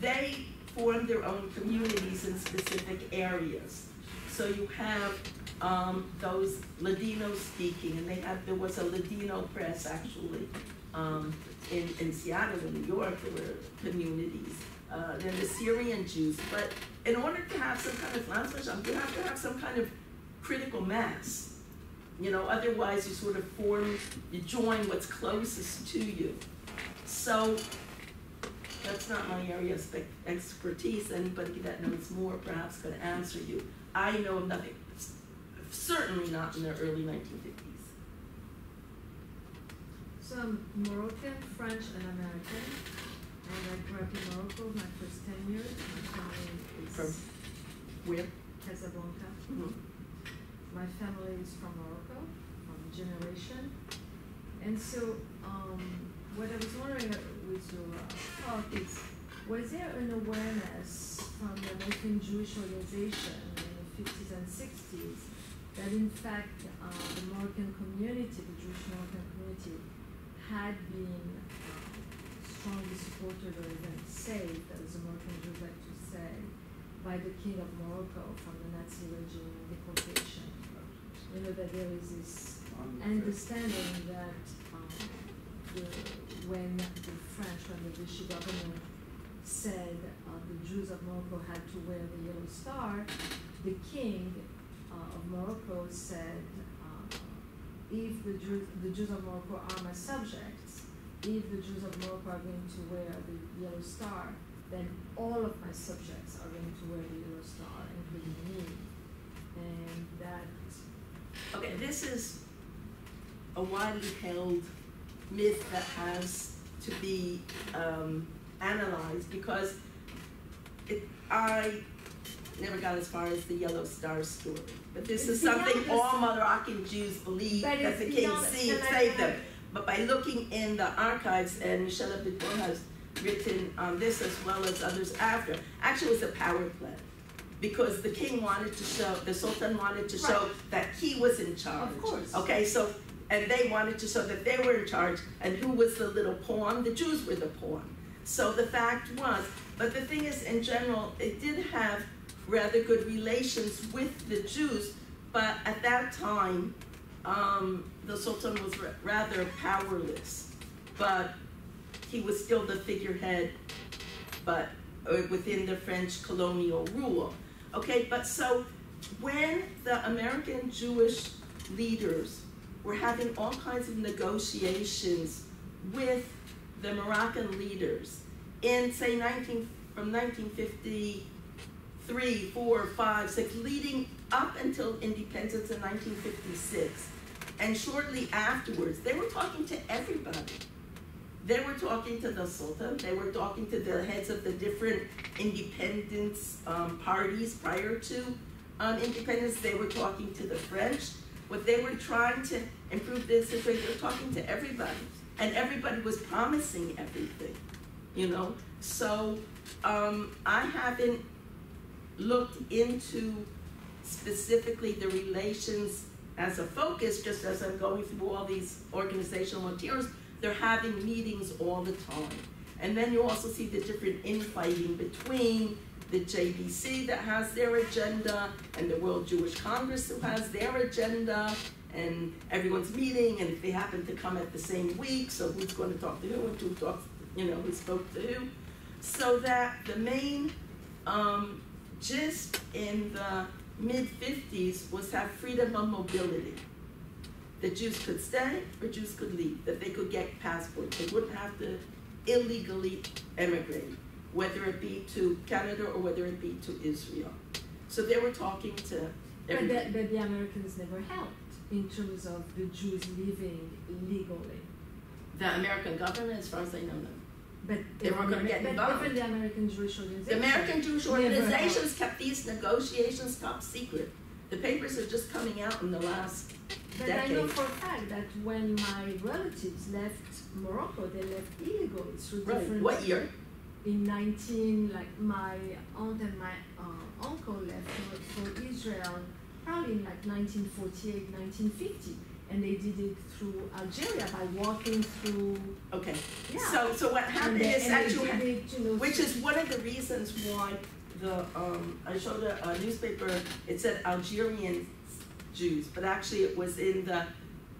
they form their own communities in specific areas. So you have um, those Ladino speaking, and they have there was a Ladino press actually um, in, in Seattle, in New York, there were communities. Uh, then the Syrian Jews, but in order to have some kind of Landsmannschaft, you have to have some kind of critical mass. You know, otherwise you sort of form, you join what's closest to you. So that's not my area of expertise. Anybody that knows more perhaps could answer you. I know nothing, certainly not in the early 1950s. So I'm Moroccan, French, and American. And I grew up in Morocco my first ten years. My family is From where? Casablanca. Mhm. My family is from Morocco, from generation. And so, um, what I was wondering with your uh, was there an awareness from the American Jewish organization in the fifties and sixties that in fact, uh, the Moroccan community, the Jewish Moroccan community, had been um, strongly supported or even saved, as the American Jews like to say, by the King of Morocco from the Nazi regime and deportation. You know, that there is this understanding that um, the, when the French, when the Vichy government said uh, the Jews of Morocco had to wear the yellow star, the king uh, of Morocco said, uh, if the Jews, the Jews of Morocco are my subjects, if the Jews of Morocco are going to wear the yellow star, then all of my subjects are going to wear the yellow star, including me. And that Okay, this is a widely held myth that has to be um, analyzed because it, I never got as far as the Yellow Star story. But this is It's beyond something all Moroccan Jews believe that the king saved them. But by looking in the archives, and Michel Abitbol has written on this as well as others after, actually it was a power play. Because the king wanted to show, the sultan wanted to show Right. that he was in charge. Of course. Okay, so, and they wanted to show that they were in charge, and who was the little pawn? The Jews were the pawn. So the fact was, but the thing is, in general, it did have rather good relations with the Jews, but at that time, um, the Sultan was ra- rather powerless. But he was still the figurehead, but uh, within the French colonial rule. Okay, but so when the American Jewish leaders were having all kinds of negotiations with the Moroccan leaders in say 19 from 1953, 4, 5, 6, leading up until independence in 1956. And shortly afterwards, they were talking to everybody. They were talking to the Sultan, they were talking to the heads of the different independence um, parties prior to um, independence, they were talking to the French. What they were trying to improve the situation, they were talking to everybody. And everybody was promising everything, you know? So um, I haven't looked into specifically the relations as a focus, just as I'm going through all these organizational materials, they're having meetings all the time. And then you also see the different infighting between the JDC that has their agenda and the World Jewish Congress who has their agenda and everyone's meeting and if they happen to come at the same week, so who's going to talk to who and who talks, you know, who spoke to who. So that the main um, gist in the mid 50s was have freedom of mobility. That Jews could stay or Jews could leave, that they could get passports, they wouldn't have to illegally emigrate, whether it be to Canada or whether it be to Israel. So they were talking to But everybody. the, but the Americans never helped in terms of the Jews living legally. The American government, as far as I know, no. But They weren't gonna get but involved. even the American Jewish organization. The American Jewish organizations kept these negotiations top secret. The papers are just coming out in the last But I know for a fact that when my relatives left Morocco, they left illegally through Right, different. what year? In nineteen, like my aunt and my uh, uncle left for, for Israel, probably in like 1948, 1950, and they did it through Algeria by walking through. Okay, Yeah. so, so what happened is they actually, it, you know, which is one of the reasons why the, um, I showed a, a newspaper, it said Algerian Jews, but actually it was in the,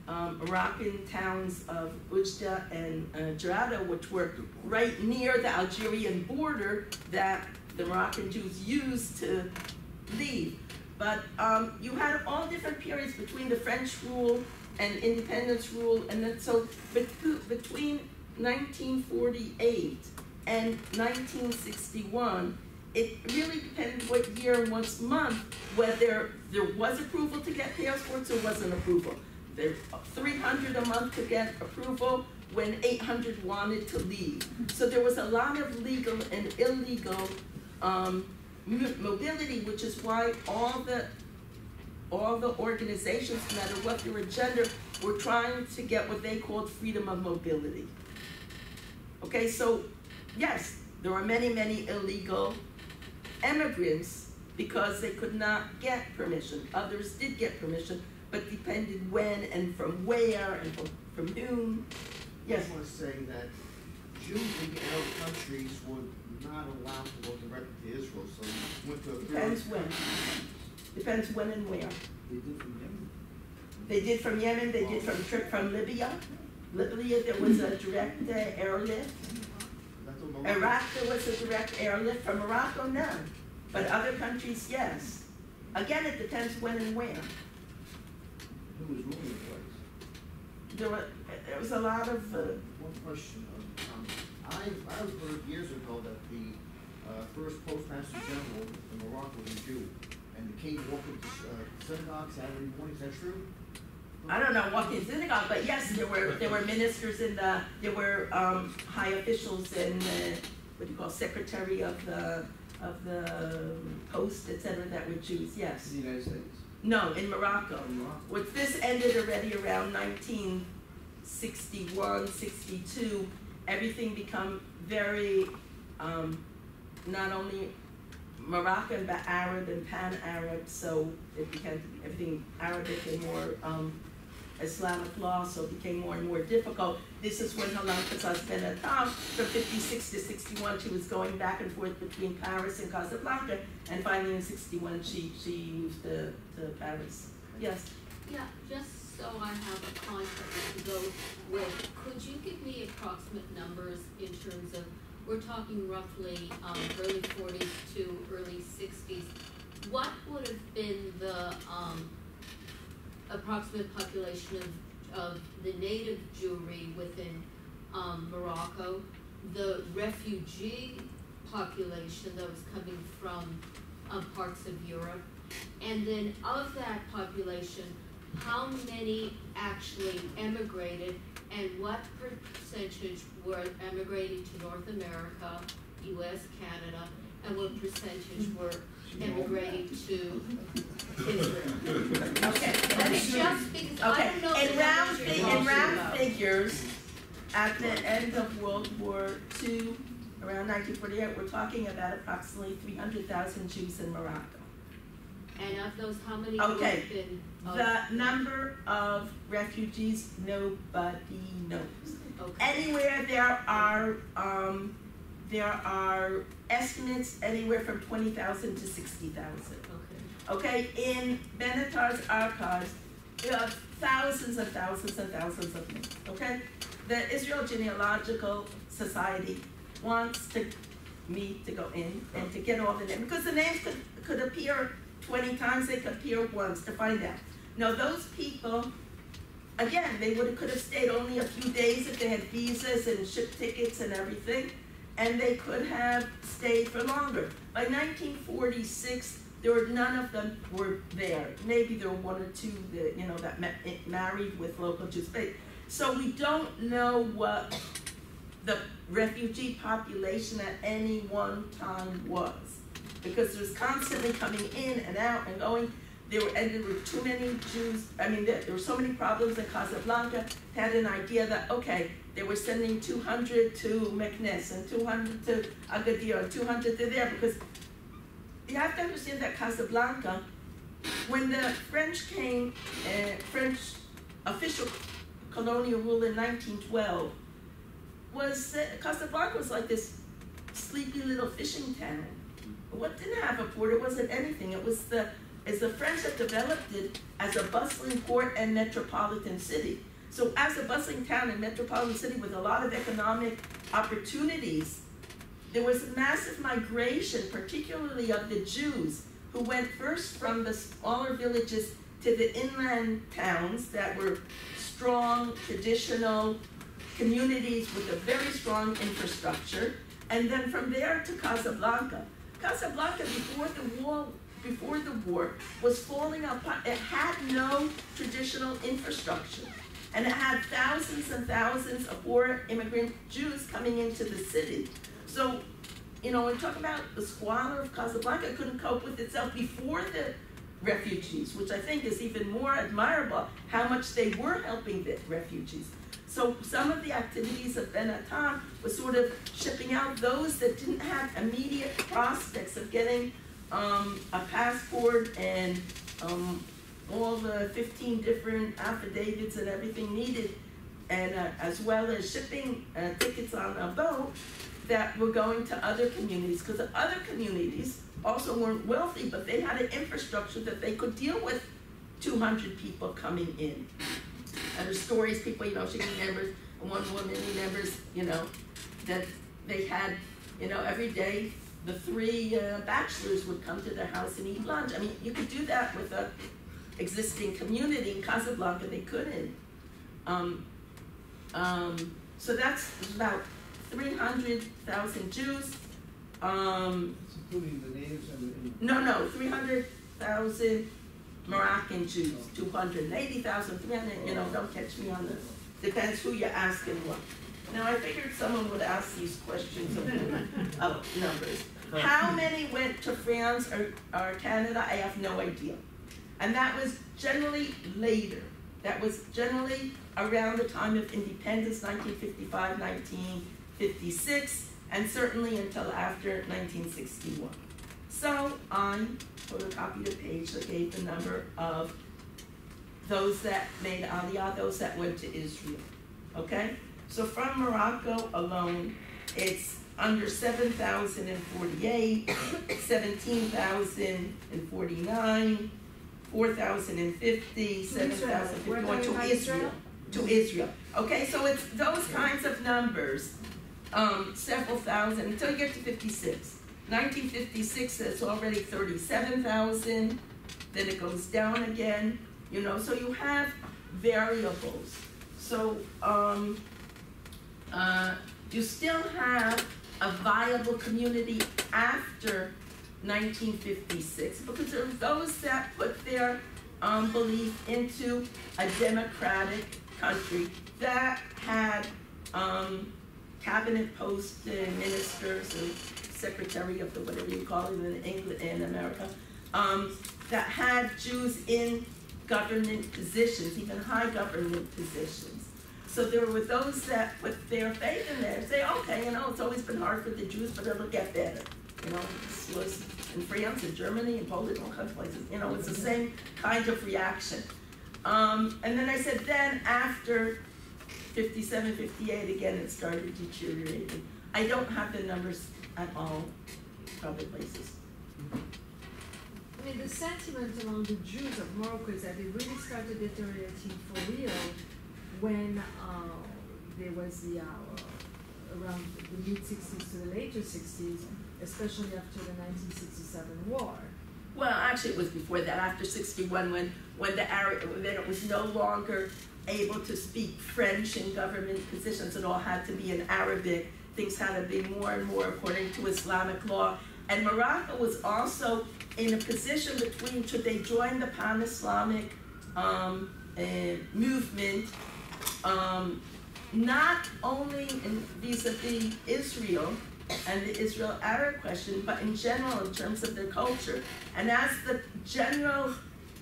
um, Moroccan towns of Oujda and, uh, Jerada, which were right near the Algerian border that the Moroccan Jews used to leave. But, um, you had all different periods between the French rule and independence rule, and then, so, between nineteen forty-eight and nineteen sixty-one, it really depended what year and what month, whether there was approval to get passports or wasn't approval. Three hundred a month to get approval, when eight hundred wanted to leave. So there was a lot of legal and illegal, um, mobility, which is why all the, all the organizations, no matter what their agenda, were trying to get what they called freedom of mobility. Okay, so, yes, there were many, many illegal immigrants because they could not get permission. Others did get permission, but depended when and from where and from, from whom. Yes, I want to say that Jews in Arab countries were not allowed to go directly to Israel, so you went to a third. depends when. Depends when and where. They did from Yemen. They did from Yemen, they did from trip from Libya. Libya, there was a direct uh, airlift. That's Morocco- Iraq, there was a direct airlift. From Morocco, none. But other countries, yes. Again, it depends when and where. Who was ruling the place? There were, there was a lot of, uh, One question, um, um, I, I heard years ago that the, uh, first postmaster general in Morocco was a Jew, and the king walked into, uh, synagogue Saturday morning, is that true? I don't know, walking synagogue, but yes, there were, there were ministers in the, there were, um, high officials and, uh, what do you call, secretary of the, of the post, et cetera, that were Jews, yes. In the United States. No, in Morocco. Which this ended already around 1961, 62. Everything become very, um, not only Moroccan but Arab and Pan-Arab. So it became everything Arabic and more um, Islamic law. So it became more and more difficult. This is when Hélène Cazès Benatar, from 56 to 61, she was going back and forth between Paris and Casablanca, and finally in 61 she she moved to, to Paris. Yes. Yeah, just so I have a concept to go with, could you give me approximate numbers in terms of, we're talking roughly, um, early forties to early sixties. What would have been the, um, approximate population of, of the native Jewry within, um, Morocco? The refugee population that was coming from, um, parts of Europe? And then of that population, how many actually emigrated and what percentage were emigrating to North America, US, Canada, and what percentage were emigrating to Israel? Okay, let me It's just because I Okay, don't know in the round, numbers fi- you're in round figures, at the end of World War II, around nineteen forty-eight, we're talking about approximately three hundred thousand Jews in Morocco. And of those, how many would Okay, have been? of- The number of refugees, nobody knows. Okay, Anywhere there are, um, there are estimates anywhere from twenty thousand to sixty thousand. okay. Okay, in Benatar's archives, there are thousands and thousands and thousands of names, okay? The Israel Genealogical Society wants to, me to go in and to get all the names, because the names could, could appear twenty times, they could appear once to find out. Now, those people, again, they would have, could have stayed only a few days if they had visas and ship tickets and everything, and they could have stayed for longer. By nineteen forty-six, there were, none of them were there. Maybe there were one or two that, you know, that eh, married with local Jews. But, so we don't know what the refugee population at any one time was. Because there's constantly coming in and out and going. There were, there were too many Jews, I mean, there, there were so many problems in Casablanca, had an idea that, okay, they were sending two hundred to Meknes and two hundred to Agadir two hundred to there, because you have to understand that Casablanca, when the French came, uh, French official colonial rule in nineteen twelve, was, uh, Casablanca was like this sleepy little fishing town. What didn't have a port, it wasn't anything, it was the, it's the French that developed it as a bustling port and metropolitan city. So as a bustling town and metropolitan city with a lot of economic opportunities, there was a massive migration, particularly of the Jews, who went first from the smaller villages to the inland towns that were strong, traditional communities with a very strong infrastructure, and then from there to Casablanca. Casablanca before the war, before the war, was falling apart. It had no traditional infrastructure, and it had thousands and thousands of poor immigrant Jews coming into the city. So, you know, when talk about the squalor of Casablanca, couldn't cope with itself before the refugees, which I think is even more admirable, how much they were helping the refugees. So some of the activities of Benatar was sort of shipping out those that didn't have immediate prospects of getting um, a passport and um, all the fifteen different affidavits and everything needed, and uh, as well as shipping uh, tickets on a boat that were going to other communities, because the other communities also weren't wealthy, but they had an infrastructure that they could deal with two hundred people coming in. And stories, people, you know, she remembers, and one woman remembers, you know, that they had, you know, every day, the three uh, bachelors would come to their house and eat lunch. I mean, you could do that with a existing community in Casablanca, they couldn't. Um, um, so that's about three hundred thousand Jews. Um, including the natives and the. no, no, three hundred thousand Moroccan Jews, two hundred and eighty thousand, three hundred, you know, don't catch me on this. Depends who you're asking what. Now, I figured someone would ask these questions of, of numbers. How many went to France or, or Canada? I have no idea. And that was generally later. That was generally around the time of independence, 1955, 1956, and certainly until after 1961. So I photocopied a page that gave the number of those that made Aliyah, those that went to Israel. Okay? So from Morocco alone, it's under 7,048, 17,049, 4,050, 7,051 We're talking to Israel. To Israel. Okay, so it's those kinds of numbers, um, several thousand, until you get to 56. 1956, it's already 37,000, then it goes down again, you know, so you have variables. So, um, uh, you still have a viable community after 1956 because there are those that put their um, belief into a democratic country that had um, cabinet posts and ministers and secretary of the whatever you call it in England in America, um, that had Jews in government positions, even high government positions. So there were those that put their faith in there, say, okay, you know, it's always been hard for the Jews, but it'll get better. You know, was in France and Germany and Poland, all kinds of places, you know, it's the same kind of reaction. Um, and then I said, then after 57, 58, again, it started deteriorating. I don't have the numbers at all, probably places. I mean, the sentiment among the Jews of Morocco is that it really started deteriorating for real when uh, there was the uh, around the mid sixties to the later sixties, especially after the nineteen sixty seven war. Well, actually, it was before that, after sixty-one, when, when the Arab, when it was no longer able to speak French in government positions, it all had to be in Arabic. Things had to be more and more according to Islamic law. And Morocco was also in a position between, should they join the pan-Islamic, um, uh, movement, um, not only in vis-a-vis Israel, and the Israel Arab question, but in general in terms of their culture. And as the general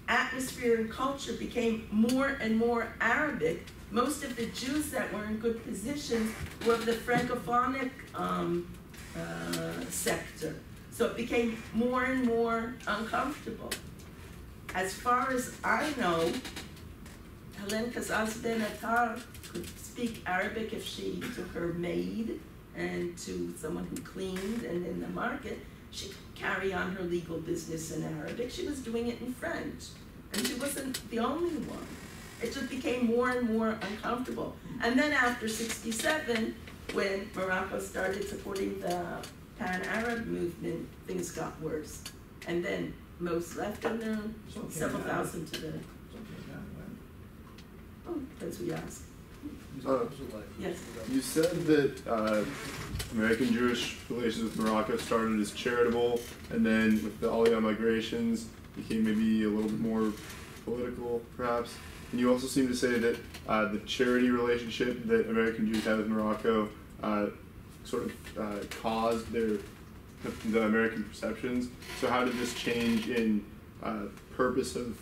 atmosphere and culture became more and more Arabic, most of the Jews that were in good positions were of the Francophonic um, uh, sector. So it became more and more uncomfortable. As far as I know, Hélène Cazès Ben could speak Arabic if she took her maid and to someone who cleaned and in the market, she could carry on her legal business in Arabic. She was doing it in French. And she wasn't the only one. It just became more and more uncomfortable. And then after 67, when Morocco started supporting the Pan Arab movement, things got worse. And then most left and there several thousand today. Something like that, right? Oh, depends who you ask. Uh, Yes. You said that uh, American Jewish relations with Morocco started as charitable, and then with the Aliyah migrations became maybe a little bit more political, perhaps. And you also seem to say that uh, the charity relationship that American Jews have with Morocco uh, sort of uh, caused their the American perceptions. So how did this change in uh, purpose of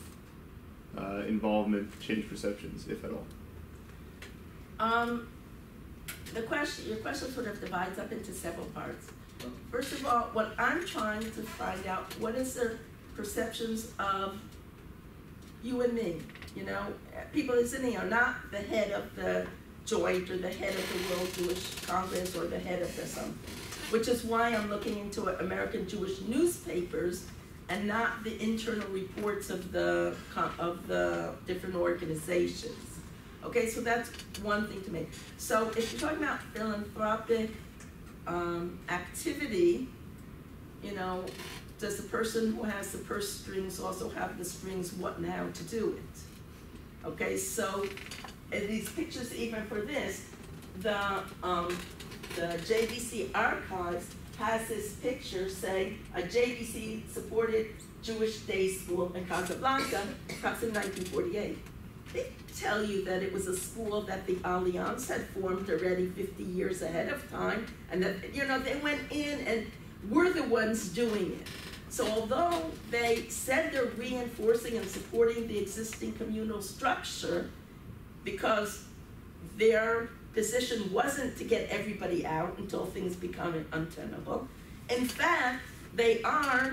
uh, involvement change perceptions, if at all? Um, the question, your question sort of divides up into several parts. First of all, what I'm trying to find out, what is their perceptions of you and me? You know, people listening are not the head of the joint or the head of the World Jewish Congress or the head of the something. Which is why I'm looking into American Jewish newspapers and not the internal reports of the of the different organizations. Okay, so that's one thing to make. So if you're talking about philanthropic um, activity, you know, does the person who has the purse strings also have the strings what now to do it? Okay, so in these pictures, even for this, the um, the JDC archives has this picture saying a JDC supported Jewish day school in Casablanca, perhaps in 1948 they tell you that it was a school that the Alliance had formed already 50 years ahead of time, and that, you know, they went in and were the ones doing it. So although they said they're reinforcing and supporting the existing communal structure, because their position wasn't to get everybody out until things become untenable, in fact, they are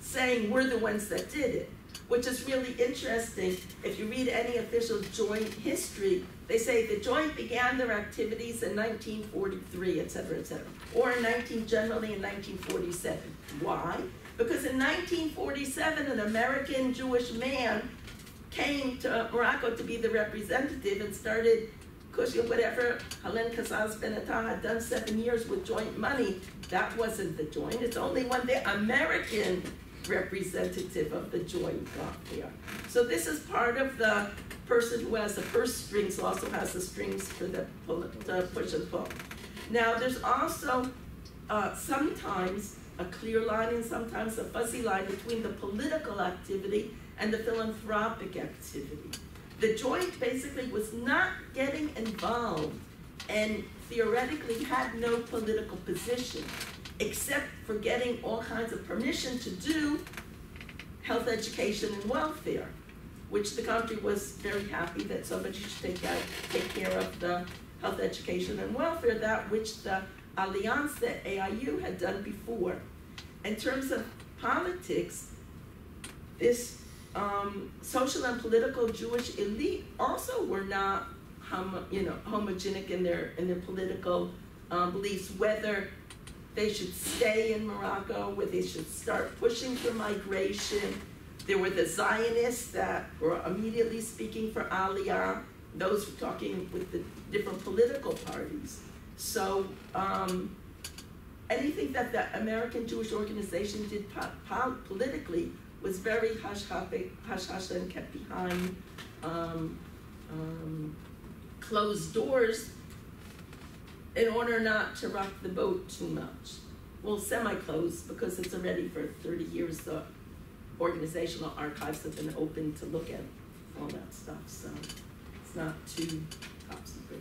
saying we're the ones that did it which is really interesting. If you read any official joint history, they say the joint began their activities in 1943, et cetera, et cetera, or in 19, generally in 1947. Why? Because in 1947, an American Jewish man came to Morocco to be the representative and started Kushia, whatever, Hélène Cazès Benatar had done seven years with joint money. That wasn't the joint. It's only when the American representative of the joy joint got there. So this is part of the person who has the first strings also has the strings for the, pull, the push and pull. Now there's also uh, sometimes a clear line and sometimes a fuzzy line between the political activity and the philanthropic activity. The joint basically was not getting involved and theoretically had no political position, except for getting all kinds of permission to do health education and welfare, which the country was very happy that somebody should take out, take care of the health education and welfare, that which the Alliance that AIU had done before. In terms of politics, this um, social and political Jewish elite also were not homo, you know, homogenic in their in their political um, beliefs, whether they should stay in Morocco, where they should start pushing for migration. There were the Zionists that were immediately speaking for Aliyah, those were talking with the different political parties. So um, anything that the American Jewish Organization did po- po- politically was very hush hush and kept behind um, um, closed doors in order not to rock the boat too much. Well, semi-closed because it's already for 30 years the organizational archives have been open to look at all that stuff, so it's not too top secret.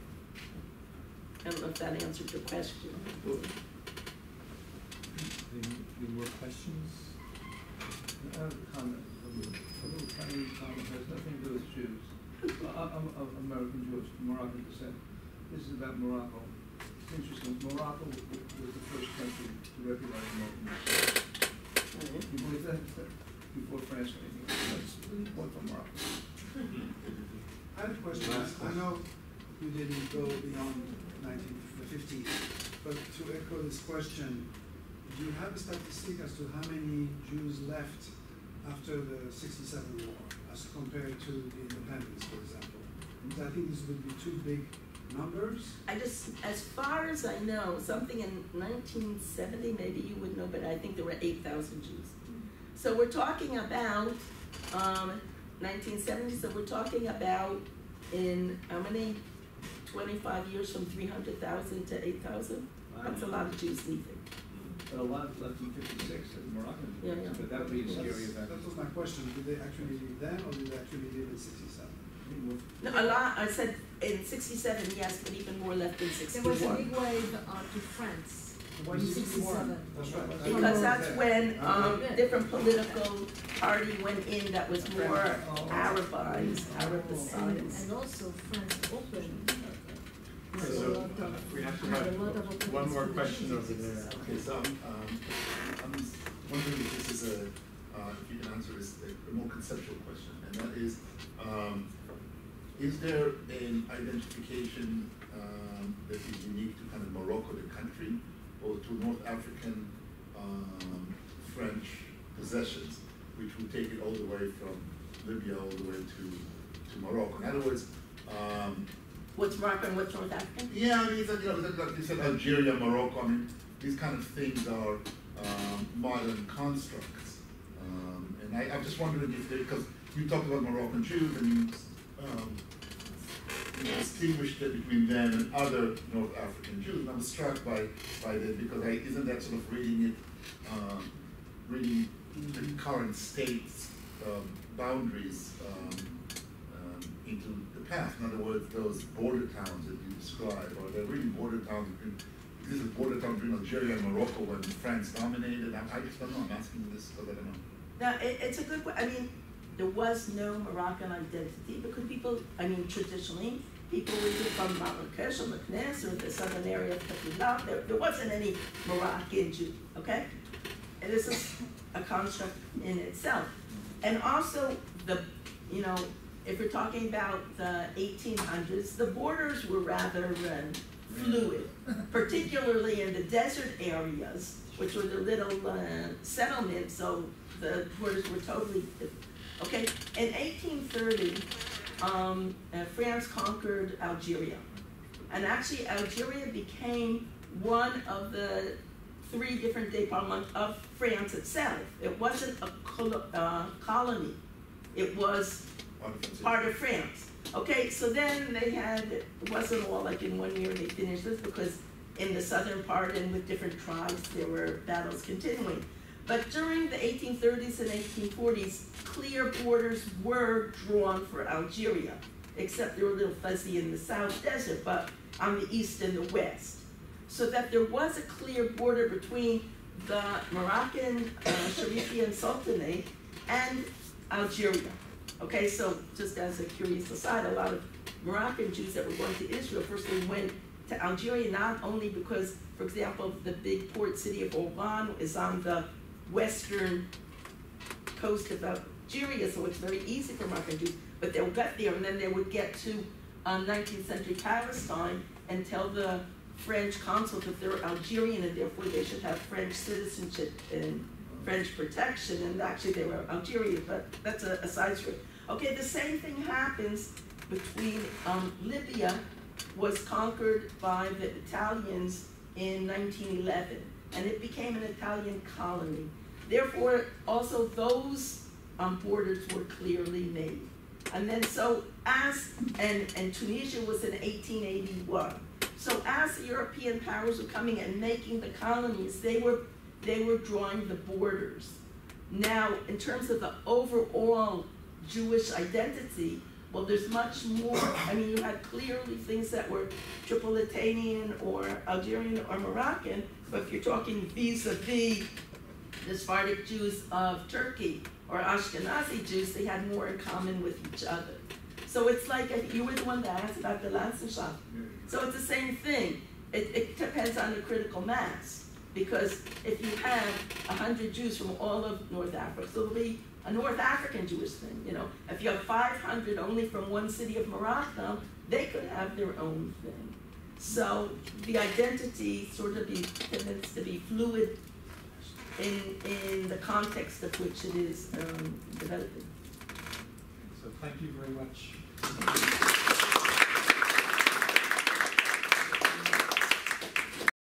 I don't know if that answered your question. Any, more questions? I have a comment, a little, a little tiny comment, has nothing to do with Jews. I, I'm of American Jewish, Moroccan descent. This is about Morocco. It's interesting, Morocco was was the first country to recognize Moroccan descent. Mm-hmm. You believe that? Before France or anything, that's really important for Morocco. I have a question. I know you didn't go beyond nineteen, the fifties, but to echo this question, do you have a statistic as to how many Jews left after the sixty-seven war as compared to the independence, for example? Because I think this would be too big numbers. I just, as far as I know, something in nineteen seventy, maybe you would know, but I think there were eight thousand Jews. So we're talking about, um, nineteen seventy, so we're talking about in, how many? Twenty-five years from three hundred thousand to eight thousand? That's a lot of Jews leaving. But a lot left in fifty-six as Moroccan Yeah, Jews, yeah. but that would be a scary That's- event. That was my question. Did they actually leave then or did they actually leave in sixty-seven? No, a lot, I said in sixty-seven, yes, but even more left in There sixty-one. was a big wave uh, to France in sixty-seven. That's right. Because that's when, um, different political party went in that was more Arabized, And, Arabicized. and also France opened. Had a So, uh, we have to have a lot of openings one more question over there. Okay, so, um, I'm wondering if this is a, uh, if you can answer this, a more conceptual question, and that is, um, is there an identification, um, that is unique to kind of Morocco, the country, or to North African, um, French possessions, which would take it all the way from Libya all the way to, to Morocco? In other words, um, What's Morocco and what's North African? yeah, I mean, like, you know, like you said, Algeria, Morocco, I mean, these kind of things are um, modern constructs. Um, and I, I'm just wondering if they, because you talked about Moroccan Jews and you, um, distinguished between them and other North African Jews. And I was struck by, by that because I, isn't that sort of reading it, um, reading the current state's um, boundaries um, um, into the past. In other words, those border towns that you describe, or they're really border towns between, this is border town between Algeria and Morocco when France dominated. I, I just don't know, I'm asking this because I don't know. Now, it, it's a good, I mean, there was no Moroccan identity because people, I mean, traditionally, people were either from Marrakesh or Meknes or the southern area of Kefila. There, there wasn't any Moroccan Jew, okay? And this is a construct in itself. And also, the, you know, if we're talking about the eighteen hundreds, the borders were rather um, fluid, particularly in the desert areas, which were the little uh, settlements, so the borders were totally, okay? In eighteen thirty, um, France conquered Algeria. And actually Algeria became one of the three different departments of France itself. It wasn't a colo- uh, colony, it was part of France. Okay, so then they had, it wasn't all like in one year they finished this because in the southern part and with different tribes, there were battles continuing. But during the eighteen thirties and eighteen forties, clear borders were drawn for Algeria, except they were a little fuzzy in the South Desert, but on the east and the west. So that there was a clear border between the Moroccan uh, Sharifian Sultanate and Algeria. Okay, so just as a curious aside, a lot of Moroccan Jews that were going to Israel, first they went to Algeria not only because, for example, the big port city of Oran is on the western coast of Algeria, so it's very easy for Moroccan Jews, but they'll get there and then they would get to um, 19th century Palestine and tell the French consul that they're Algerian and therefore they should have French citizenship and French protection, and actually they were Algerian, but that's a, a side story. Okay, the same thing happens between um, Libya was conquered by the Italians in 1911, and it became an Italian colony. Therefore, also those um, borders were clearly made. And then so as, and, and Tunisia was in 1881. So as the European powers were coming and making the colonies, they were, they were drawing the borders. Now, in terms of the overall Jewish identity, well, there's much more. I mean, you had clearly things that were Tripolitanian or Algerian or Moroccan, but if you're talking vis-a-vis Sephardic Jews of Turkey or Ashkenazi Jews, they had more in common with each other. So it's like, you were the one that asked about the Landsmanshaft. So it's the same thing. It, it depends on the critical mass. Because if you have a hundred Jews from all of North Africa, so it'll be a North African Jewish thing, you know. If you have five hundred only from one city of Morocco, they could have their own thing. So the identity sort of be, tends to be fluid in, in the context of which it is um, developing. So thank you very much.